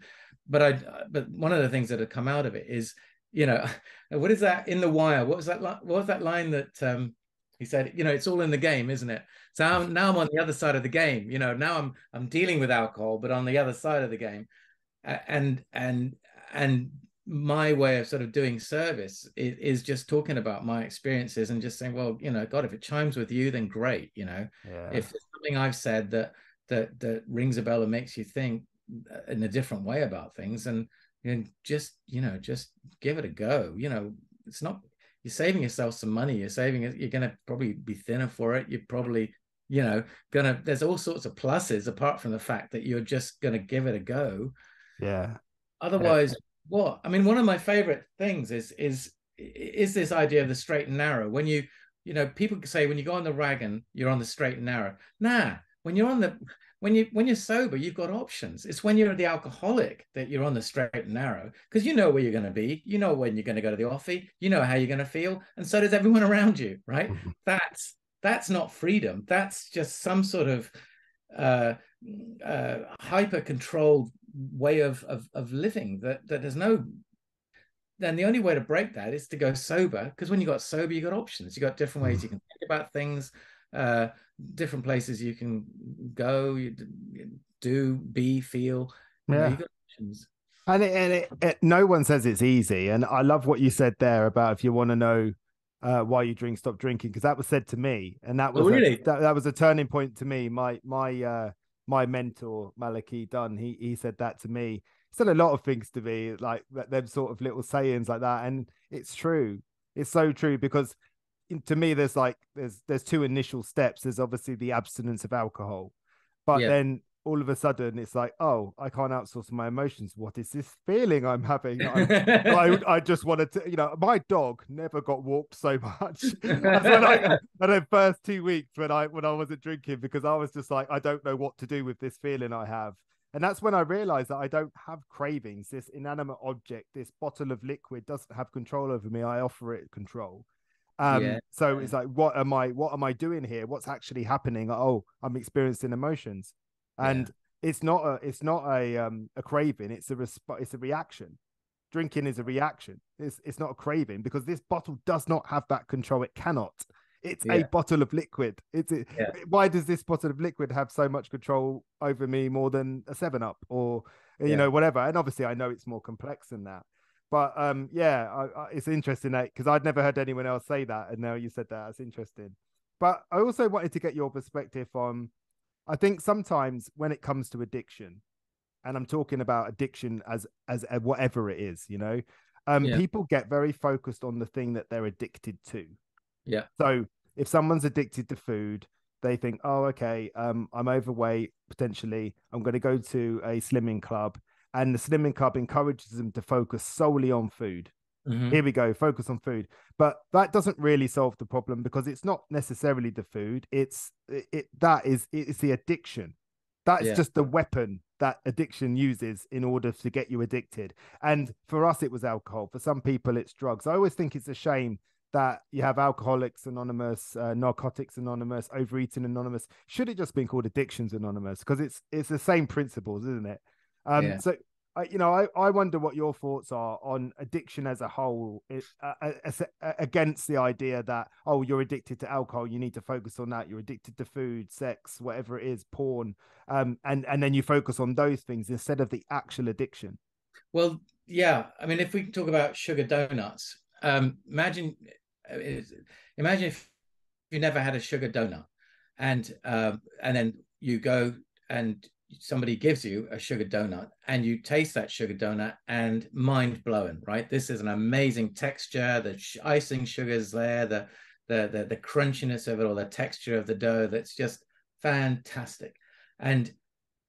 but I but one of the things that had come out of it is you know *laughs* what is that in the wire? What was that? What was that line that um, he said? You know, it's all in the game, isn't it? So I'm, now I'm on the other side of the game. You know, now I'm I'm dealing with alcohol, but on the other side of the game, and and and my way of sort of doing service is, is, just talking about my experiences and just saying well you know god if it chimes with you then great you know. Yeah. if there's something i've said that that that rings a bell and makes you think uh, in a different way about things and you just you know just give it a go you know. It's not you're saving yourself some money you're saving it you're going to probably be thinner for it you're probably you know gonna there's all sorts of pluses apart from the fact that you're just going to give it a go. Yeah Otherwise, what? I mean, one of my favorite things is is is this idea of the straight and narrow. When you you know, people say when you go on the wagon, you're on the straight and narrow. Nah, when you're on the when you when you're sober, you've got options. It's when you're the alcoholic that you're on the straight and narrow because you know where you're going to be. You know when you're going to go to the offie. You know how you're going to feel, and so does everyone *laughs* around you. Right? Mm-hmm. That's that's not freedom. That's just some sort of uh, uh, hyper controlled way of, of of living that that there's no then the only way to break that is to go sober because when you got sober you got options. You got different ways mm. you can think about things uh different places you can go you do be feel yeah. know, options. And, it, and it, it, no one says it's easy. And i love what you said there about if you want to know uh, why you drink stop drinking because that was said to me. And that was oh, really? a, that, that was a turning point to me. My my uh my mentor Maliki Dunn, he he said that to me. He said a lot of things to me, like them sort of little sayings like that, and it's true. It's so true because to me, there's like there's there's two initial steps. There's obviously the abstinence of alcohol, but yeah. then all of a sudden it's like, oh, I can't outsource my emotions. What is this feeling I'm having? *laughs* I, I just wanted to, you know, my dog never got walked so much *laughs* when I, the first two weeks when I when I wasn't drinking because I was just like, I don't know what to do with this feeling I have. And that's when I realized that I don't have cravings. This inanimate object, this bottle of liquid doesn't have control over me. I offer it control. Um, yeah. so it's like, what am I, what am I doing here? What's actually happening? Oh, I'm experiencing emotions and yeah. it's not a it's not a um a craving it's a resp- it's a reaction. Drinking is a reaction. It's it's not a craving because this bottle does not have that control. It cannot. It's yeah. a bottle of liquid. It's a, yeah. why does this bottle of liquid have so much control over me more than a seven up or you know whatever? And obviously i know it's more complex than that. But um yeah I, I, it's interesting because i'd never heard anyone else say that and now you said that that's interesting. But i also wanted to get your perspective on I think sometimes when it comes to addiction, and I'm talking about addiction as as a, whatever it is, you know, um, yeah. people get very focused on the thing that they're addicted to. Yeah. So if someone's addicted to food, they think, oh, okay, um, I'm overweight potentially. I'm going to go to a slimming club, and the slimming club encourages them to focus solely on food. Mm-hmm. Here we go, focus on food. But that doesn't really solve the problem because it's not necessarily the food. It's it, it that is it's the addiction. That's yeah. just the weapon that addiction uses in order to get you addicted. And for us, it was alcohol. For some people, it's drugs. I always think it's a shame that you have Alcoholics Anonymous, uh, Narcotics Anonymous, Overeating Anonymous. Should it just been called Addictions Anonymous? Because it's it's the same principles, isn't it? Um, yeah. So I, you know, I, I wonder what your thoughts are on addiction as a whole, it, uh, uh, against the idea that oh, you're addicted to alcohol, you need to focus on that. You're addicted to food, sex, whatever it is, porn, um, and and then you focus on those things instead of the actual addiction. Well, yeah, I mean, if we talk about sugar donuts, um, imagine, uh, imagine if you never had a sugar donut, and uh, and then you go and somebody gives you a sugar donut and you taste that sugar donut and mind blowing right? This is an amazing texture the icing sugars there the, the the the crunchiness of it or the texture of the dough that's just fantastic. And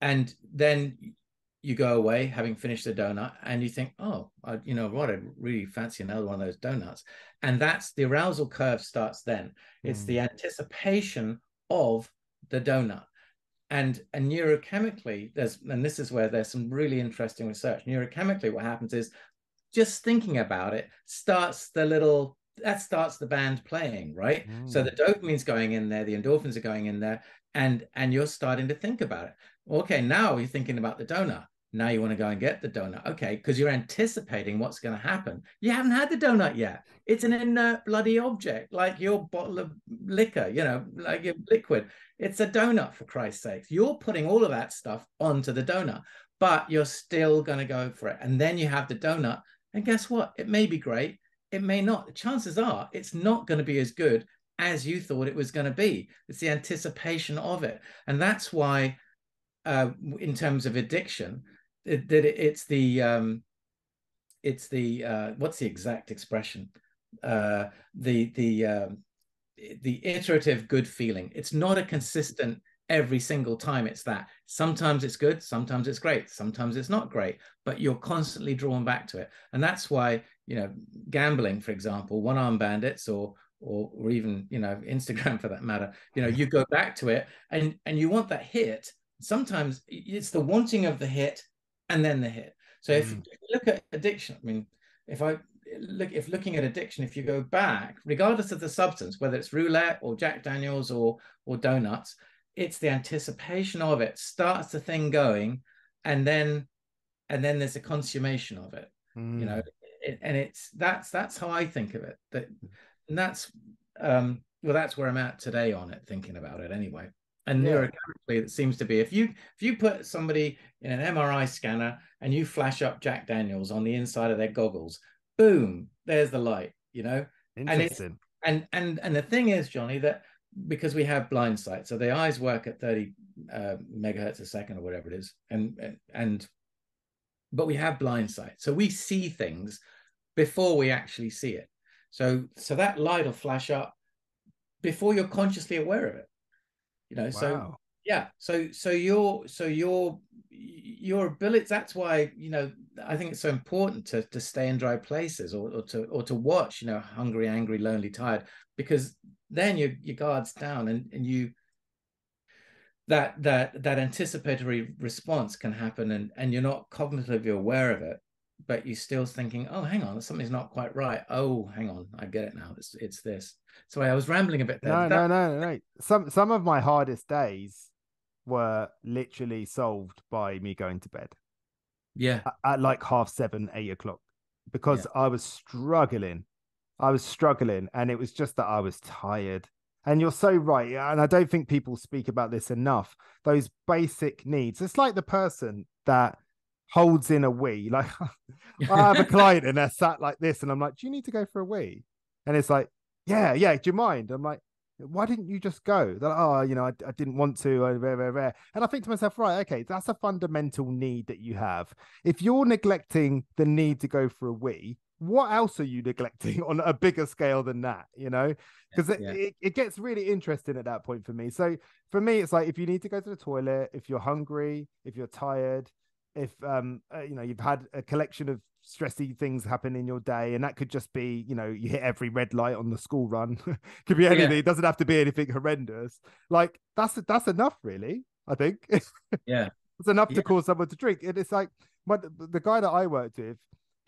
and then you go away having finished the donut and you think oh I, you know what i really fancy another one of those donuts. And that's the arousal curve starts then. It's mm. the anticipation of the donut and, and neurochemically, there's and this is where there's some really interesting research. Neurochemically, what happens is just thinking about it starts the little that starts the band playing, right? Mm. So the dopamine's going in there, the endorphins are going in there, and and you're starting to think about it. Okay, now you're thinking about the donut. Now you want to go and get the donut. Okay, because you're anticipating what's going to happen. You haven't had the donut yet. It's an inert bloody object, like your bottle of liquor, you know, like your liquid. It's a donut for Christ's sake. You're putting all of that stuff onto the donut, but you're still going to go for it. And then you have the donut. And guess what? It may be great. It may not. The chances are it's not going to be as good as you thought it was going to be. It's the anticipation of it. And that's why, uh, in terms of addiction, that it, it's the um, it's the uh, what's the exact expression? Uh, the the um, the iterative good feeling. It's not a consistent every single time. It's that sometimes it's good, sometimes it's great, sometimes it's not great, but you're constantly drawn back to it, and that's why you know gambling, for example, one arm bandits or or, or even you know *laughs* Instagram for that matter. You know you go back to it and and you want that hit. Sometimes it's the wanting of the hit and then the hit. So if, mm. if you look at addiction, I mean, if I look if looking at addiction, if you go back, regardless of the substance, whether it's roulette or Jack Daniels or or donuts, it's the anticipation of it starts the thing going, and then and then there's a consummation of it. Mm. You know, mm. it, and it's that's that's how I think of it. That and that's um well that's where I'm at today on it, thinking about it anyway and yeah. neurochemically it seems to be if you if you put somebody in an mri scanner and you flash up jack daniels on the inside of their goggles boom there's the light you know Interesting. and and and and the thing is johnny that because we have blind sight so the eyes work at 30 uh, megahertz a second or whatever it is and and, and but we have blind sight so we see things before we actually see it so so that light will flash up before you're consciously aware of it you know wow. so yeah so so your so your your ability that's why you know i think it's so important to to stay in dry places or, or to or to watch you know hungry angry lonely tired because then your your guards down and and you that that that anticipatory response can happen and and you're not cognitively aware of it but you're still thinking oh hang on something's not quite right oh hang on i get it now it's it's this Sorry, I was rambling a bit there. No, that... no, no, no. Some some of my hardest days were literally solved by me going to bed. Yeah. At, at like half seven, eight o'clock. Because yeah. I was struggling. I was struggling. And it was just that I was tired. And you're so right. And I don't think people speak about this enough. Those basic needs. It's like the person that holds in a wee. Like *laughs* I have a client and they're sat like this, and I'm like, Do you need to go for a wee? And it's like, yeah, yeah, do you mind? I'm like, why didn't you just go? They're like, oh, you know, I, I didn't want to. Uh. And I think to myself, right, okay, that's a fundamental need that you have. If you're neglecting the need to go for a wee, what else are you *laughs* neglecting on a bigger scale than that? You know, because yeah, it, yeah. it, it gets really interesting at that point for me. So for me, it's like if you need to go to the toilet, if you're hungry, if you're tired, if um uh, you know you've had a collection of stressy things happen in your day and that could just be you know you hit every red light on the school run. *laughs* Could be anything. Yeah. it doesn't have to be anything horrendous. Like that's that's enough really i think. *laughs* Yeah. It's enough yeah. to cause someone to drink. And it's like but the guy that i worked with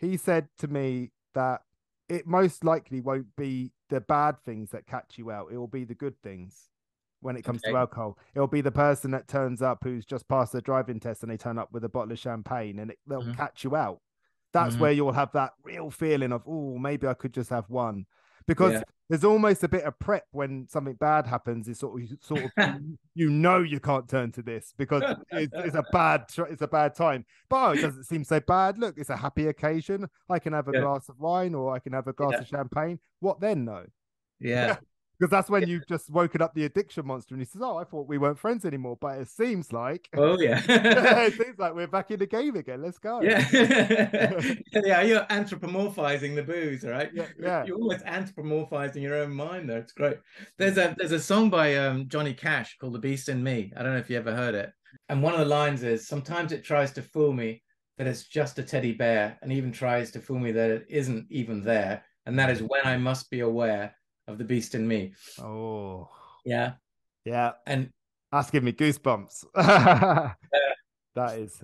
he said to me that it most likely won't be the bad things that catch you out. It will be the good things when it comes okay. to alcohol. It'll be the person that turns up who's just passed their driving test and they turn up with a bottle of champagne and it, they'll mm-hmm. catch you out. That's mm-hmm. where you'll have that real feeling of, oh, maybe I could just have one. Because yeah. there's almost a bit of prep when something bad happens. Is sort of, sort of, *laughs* you know, you can't turn to this because it's, it's, a bad, *laughs* it's a bad time. But oh, it doesn't seem so bad. Look, it's a happy occasion. I can have a yeah. glass of wine or I can have a glass yeah. of champagne. What then, though? Yeah, because that's when you've just woken up the addiction monster and he says oh i thought we weren't friends anymore but it seems like oh yeah, *laughs* it *laughs* seems like we're back in the game again. Let's go. Yeah. *laughs* Yeah you're anthropomorphizing the booze right? Yeah, yeah. you're almost anthropomorphizing your own mind though it's great. There's a there's a song by um, johnny cash called the beast in me. I don't know if you ever heard it. And one of the lines is sometimes it tries to fool me that it's just a teddy bear and even tries to fool me that it isn't even there. And that is when i must be aware of the beast in me. Oh, yeah, yeah, and that's giving me goosebumps. *laughs* yeah. That is,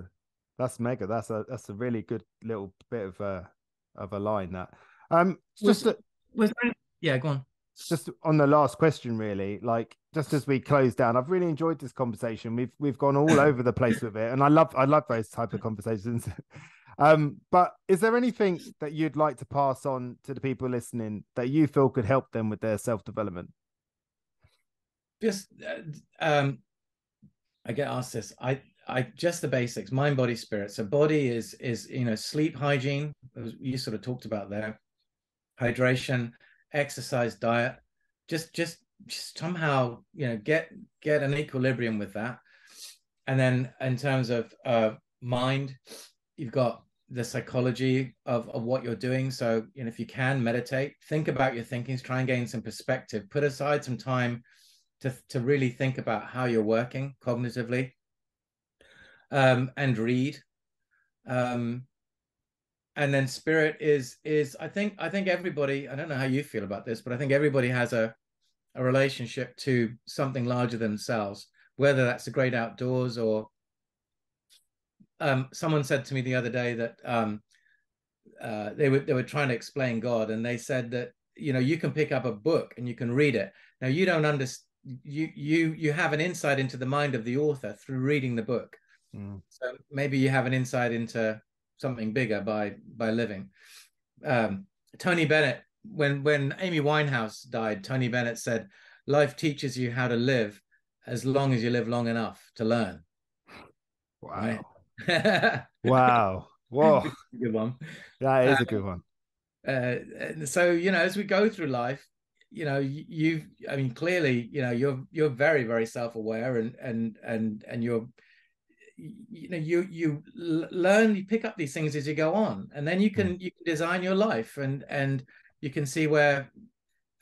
that's mega. That's a that's a really good little bit of a of a line. That um, just was, a, was yeah, go on. Just on the last question, really, like just as we close down, I've really enjoyed this conversation. We've we've gone all over the place with it, and I love I love those type of conversations. *laughs* Um, but is there anything that you'd like to pass on to the people listening that you feel could help them with their self development? Just, uh, um, I get asked this. I, I just the basics: mind, body, spirit. So body is is you know sleep hygiene. You sort of talked about there, hydration, exercise, diet. Just just just somehow you know get get an equilibrium with that, and then in terms of uh, mind, you've got the psychology of, of what you're doing. So, you know, if you can meditate, think about your thinkings, try and gain some perspective, put aside some time to, to really think about how you're working cognitively um, and read. Um, and then spirit is is I think I think everybody I don't know how you feel about this, but I think everybody has a a relationship to something larger than themselves, whether that's the great outdoors or um, someone said to me the other day that um, uh, they were they were trying to explain God, and they said that you know you can pick up a book and you can read it. Now you don't understand. You you you have an insight into the mind of the author through reading the book. Mm. So maybe you have an insight into something bigger by by living. Um, Tony Bennett, when when Amy Winehouse died, Tony Bennett said, "Life teaches you how to live as long as you live long enough to learn." Wow. Right? *laughs* wow. Whoa. good one. That is a good one. Uh, so you know, as we go through life, you know, you've, I mean, clearly, you know, you're you're very very self aware and and and and you're you know you you learn you pick up these things as you go on and then you can mm. you can design your life and and you can see where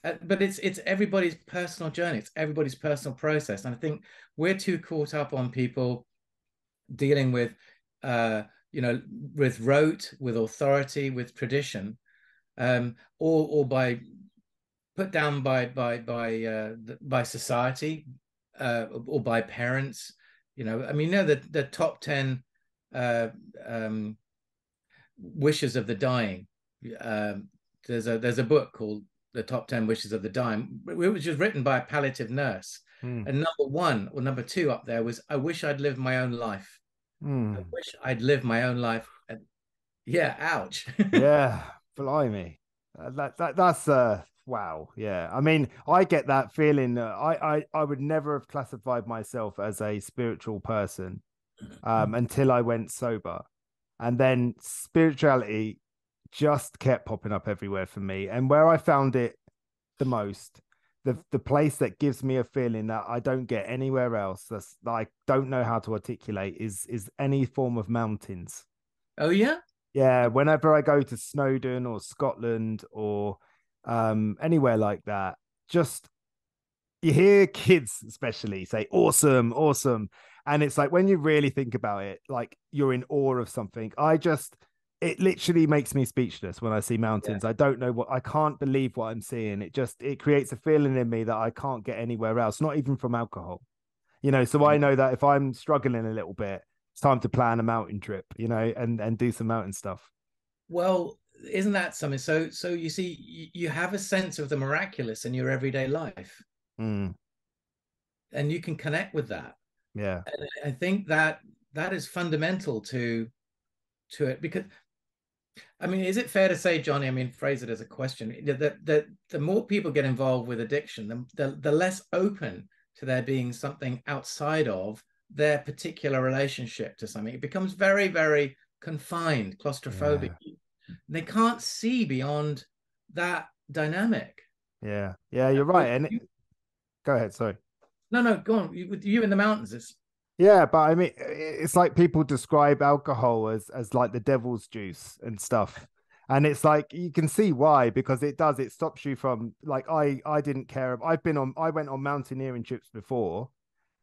uh, but it's it's everybody's personal journey it's everybody's personal process and i think we're too caught up on people dealing with uh, you know with rote with authority with tradition um, or or by put down by by by uh, by society uh, or by parents you know i mean you know the the top 10 uh, um, wishes of the dying um, there's a there's a book called the top 10 wishes of the dying which was written by a palliative nurse Mm. And number one or number two up there was, I wish I'd lived my own life. Mm. I wish I'd lived my own life. And yeah, ouch. *laughs* yeah, blimey. Uh, that, that that's uh wow. Yeah. I mean, I get that feeling. Uh, I, I I would never have classified myself as a spiritual person um, mm. until I went sober. And then spirituality just kept popping up everywhere for me. And where I found it the most the the place that gives me a feeling that I don't get anywhere else. That's that I don't know how to articulate is is any form of mountains. Oh yeah, yeah. Whenever I go to Snowdon or Scotland or um, anywhere like that, just you hear *laughs* kids especially say awesome awesome and it's like when you really think about it like you're in awe of something i just it literally makes me speechless when i see mountains yeah. i don't know what i can't believe what i'm seeing it just it creates a feeling in me that i can't get anywhere else not even from alcohol you know so i know that if i'm struggling a little bit it's time to plan a mountain trip you know and and do some mountain stuff well isn't that something so so you see you have a sense of the miraculous in your everyday life Mm. And you can connect with that. Yeah. And I think that that is fundamental to to it because I mean, is it fair to say, Johnny? I mean, phrase it as a question. That that the more people get involved with addiction, the, the, the less open to there being something outside of their particular relationship to something. It becomes very, very confined, claustrophobic. Yeah. They can't see beyond that dynamic. Yeah, yeah, you're right. And Go ahead. Sorry. No, no, go on. You, you in the mountains. It's... Yeah, but I mean, it's like people describe alcohol as as like the devil's juice and stuff, and it's like you can see why because it does. It stops you from like I I didn't care. I've been on. I went on mountaineering trips before,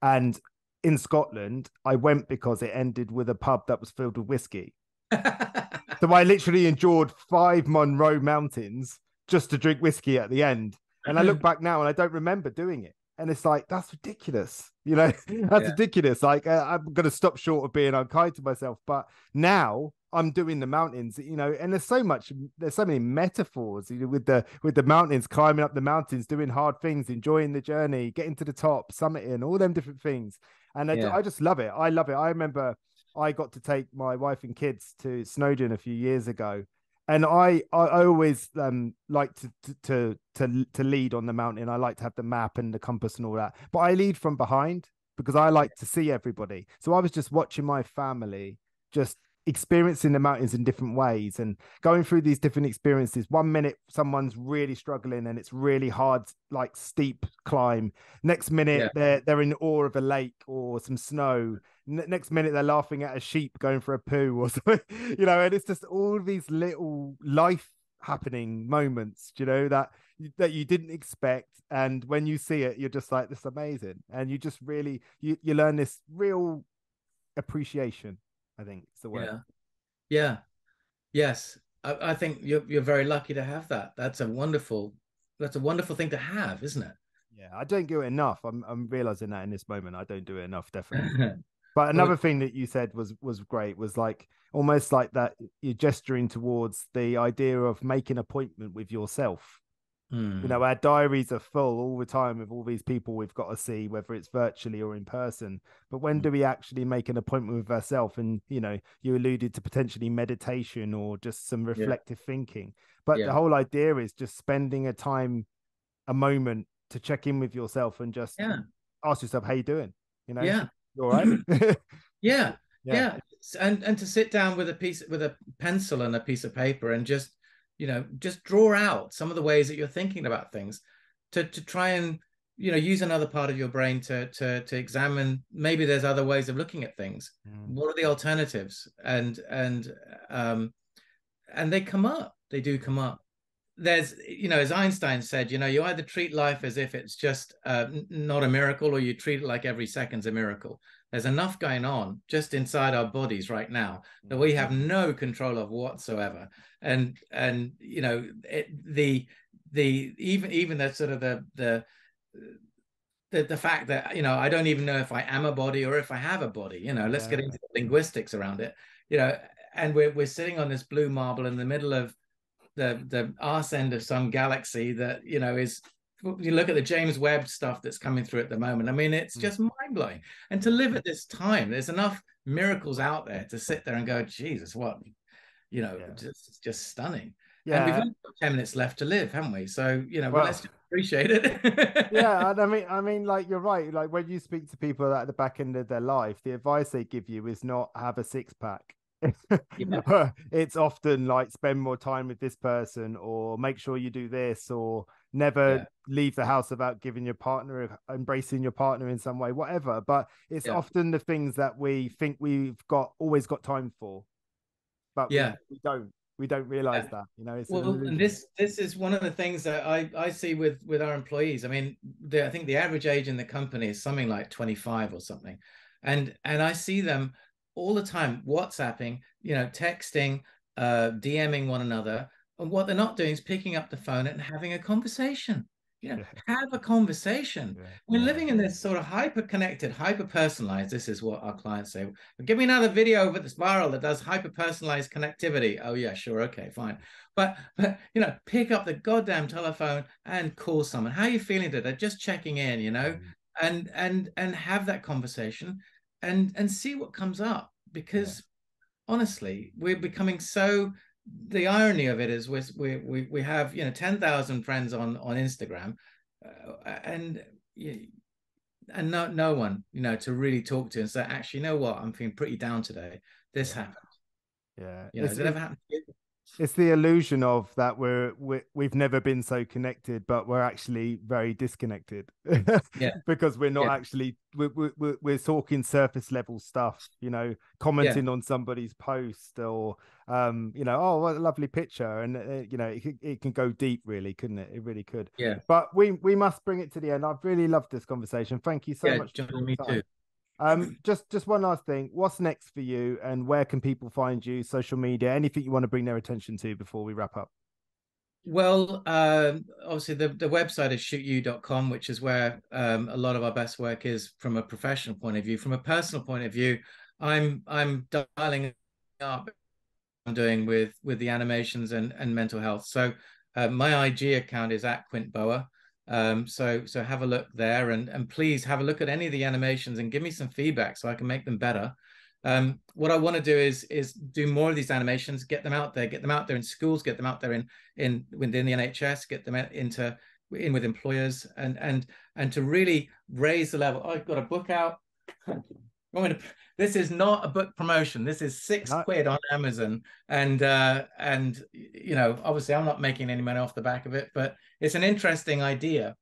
and in Scotland, I went because it ended with a pub that was filled with whiskey. *laughs* so I literally endured five Munro mountains just to drink whiskey at the end. And I look *laughs* back now and I don't remember doing it. And it's like, that's ridiculous. You know, *laughs* that's yeah. ridiculous. Like, uh, I'm going to stop short of being unkind to myself. But now I'm doing the mountains, you know, and there's so much, there's so many metaphors you know, with the with the mountains, climbing up the mountains, doing hard things, enjoying the journey, getting to the top, summiting, all them different things. And yeah. I, I just love it. I love it. I remember I got to take my wife and kids to Snowdon a few years ago, and I I always um like to to to to lead on the mountain. I like to have the map and the compass and all that, but I lead from behind because I like to see everybody. So I was just watching my family just experiencing the mountains in different ways and going through these different experiences one minute someone's really struggling and it's really hard like steep climb next minute yeah. they're they're in awe of a lake or some snow N- next minute they're laughing at a sheep going for a poo or *laughs* something you know and it's just all these little life happening moments you know that that you didn't expect and when you see it you're just like this is amazing and you just really you, you learn this real appreciation I think it's the word. Yeah. Yeah. Yes. I, I think you're you're very lucky to have that. That's a wonderful that's a wonderful thing to have, isn't it? Yeah, I don't do it enough. I'm I'm realizing that in this moment. I don't do it enough, definitely. *laughs* but another well, thing that you said was was great was like almost like that you're gesturing towards the idea of making appointment with yourself Mm. You know, our diaries are full all the time with all these people we've got to see, whether it's virtually or in person. But when mm. do we actually make an appointment with ourselves? And, you know, you alluded to potentially meditation or just some reflective yeah. thinking. But yeah. the whole idea is just spending a time, a moment to check in with yourself and just yeah. ask yourself, how you doing? You know, yeah. You all right? *clears throat* yeah. yeah. Yeah. And and to sit down with a piece with a pencil and a piece of paper and just you know just draw out some of the ways that you're thinking about things to to try and you know use another part of your brain to to to examine maybe there's other ways of looking at things mm. what are the alternatives and and um and they come up they do come up there's you know as einstein said you know you either treat life as if it's just uh, not a miracle or you treat it like every second's a miracle. There's enough going on just inside our bodies right now that we have no control of whatsoever. And and you know it, the the even even the sort of the the the, the fact that you know i don't even know if i am a body or if i have a body you know let's yeah. get into linguistics around it you know and we're, we're sitting on this blue marble in the middle of the the arse end of some galaxy that you know is you look at the James Webb stuff that's coming through at the moment. I mean, it's hmm. just mind blowing. And to live at this time, there's enough miracles out there to sit there and go, Jesus, what, you know, yeah. just just stunning. Yeah. And we've only got 10 minutes left to live, haven't we? So, you know, well, let's appreciate it. yeah. *laughs* And I mean, I mean, like you're right. Like when you speak to people at the back end of their life, the advice they give you is not have a six pack *laughs* it's often like spend more time with this person or make sure you do this or never Yeah. leave the house without giving your partner, embracing your partner in some way, whatever. But it's Yeah. often the things that we think we've got always got time for, but Yeah. we, don't. We don't realize Yeah. that, you know. It's Well, and this this is one of the things that I I see with with our employees. I mean, the, I think the average age in the company is something like 25 or something, and and I see them all the time WhatsApping, you know, texting, uh, DMing one another, and what they're not doing is picking up the phone and having a conversation. You know, Yeah. have a conversation. Yeah. We're living in this sort of hyper connected, hyper personalized. This is what our clients say. Give me another video with this viral that does hyper personalized connectivity. Oh, yeah, sure. Okay, fine. But, but, you know, pick up the goddamn telephone and call someone. How are you feeling today? Just checking in, you know, Mm. and, and, and have that conversation and, and see what comes up because honestly, we're becoming so, the irony of it is we we we we have you know ten thousand friends on on Instagram, uh, and and no no one you know to really talk to and say actually you know what I'm feeling pretty down today. This Yeah. happened. Yeah. You know, It's- has it ever happened? It's the illusion of that we're, we we've never been so connected but we're actually very disconnected *laughs* Yeah. because we're not Yeah. actually we're, we're, we're talking surface level stuff you know commenting on somebody's post or um you know oh what a lovely picture and uh, you know it, it can go deep really couldn't it it really could Yeah. but we we must bring it to the end i've really loved this conversation thank you so yeah, much for John, me time. too. Um, just just one last thing. What's next for you, and where can people find you? Social media, anything you want to bring their attention to before we wrap up? Well, um, obviously the, the website is shootyou.com, which is where um, a lot of our best work is from a professional point of view. From a personal point of view, I'm I'm dialing up I'm doing with with the animations and and mental health. So uh, my IG account is at Quint Boa. Um, so so have a look there and and please have a look at any of the animations and give me some feedback so I can make them better. Um, what I want to do is is do more of these animations, get them out there, get them out there in schools, get them out there in in within the NHS, get them into in with employers, and and and to really raise the level. I've got a book out. To, this is not a book promotion. This is six No. quid on Amazon, and uh, and you know, obviously, I'm not making any money off the back of it, but it's an interesting idea,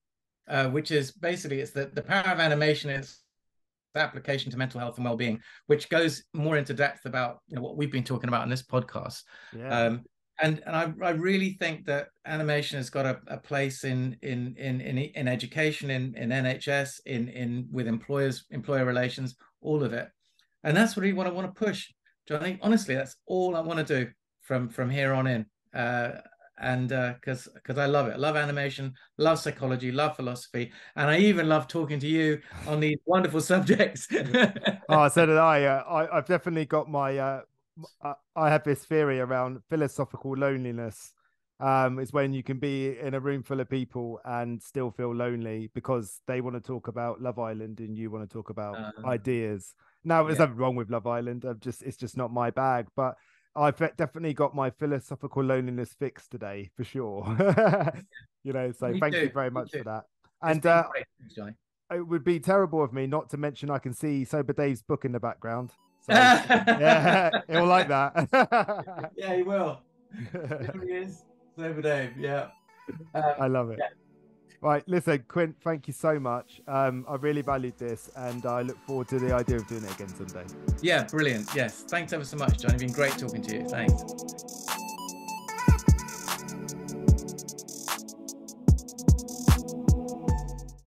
uh, which is basically it's the the power of animation is the application to mental health and well-being, which goes more into depth about you know what we've been talking about in this podcast. Yeah, Um, and and I, I really think that animation has got a, a place in in in in in education, in in NHS, in in with employers, employer relations, all of it. And that's really what I want to push, Johnny. Honestly, that's all I want to do from from here on in. Uh, and because because I love it, I love animation, love psychology, love philosophy, and I even love talking to you on these wonderful *laughs* subjects. *laughs* oh, so did I. Uh, I I've definitely got my. I- I have this theory around philosophical loneliness. Um, is when you can be in a room full of people and still feel lonely because they want to talk about Love Island and you want to talk about Uh, ideas. Now, there's yeah. nothing wrong with Love Island. I'm just it's just not my bag. But I've definitely got my philosophical loneliness fixed today for sure. *laughs* you know, so Me thank you very much for that. And uh, great. It would be terrible of me not to mention I can see Sober Dave's book in the background. So, *laughs* yeah, he'll like that. *laughs* yeah, he will. There he is. Sober Dave. Yeah. Um, I love it. Yeah. Right, listen, Quint, thank you so much. Um, I really valued this, and I look forward to the idea of doing it again someday. yeah, brilliant. Yes. Thanks ever so much, Johnny. It's been great talking to you. Thanks.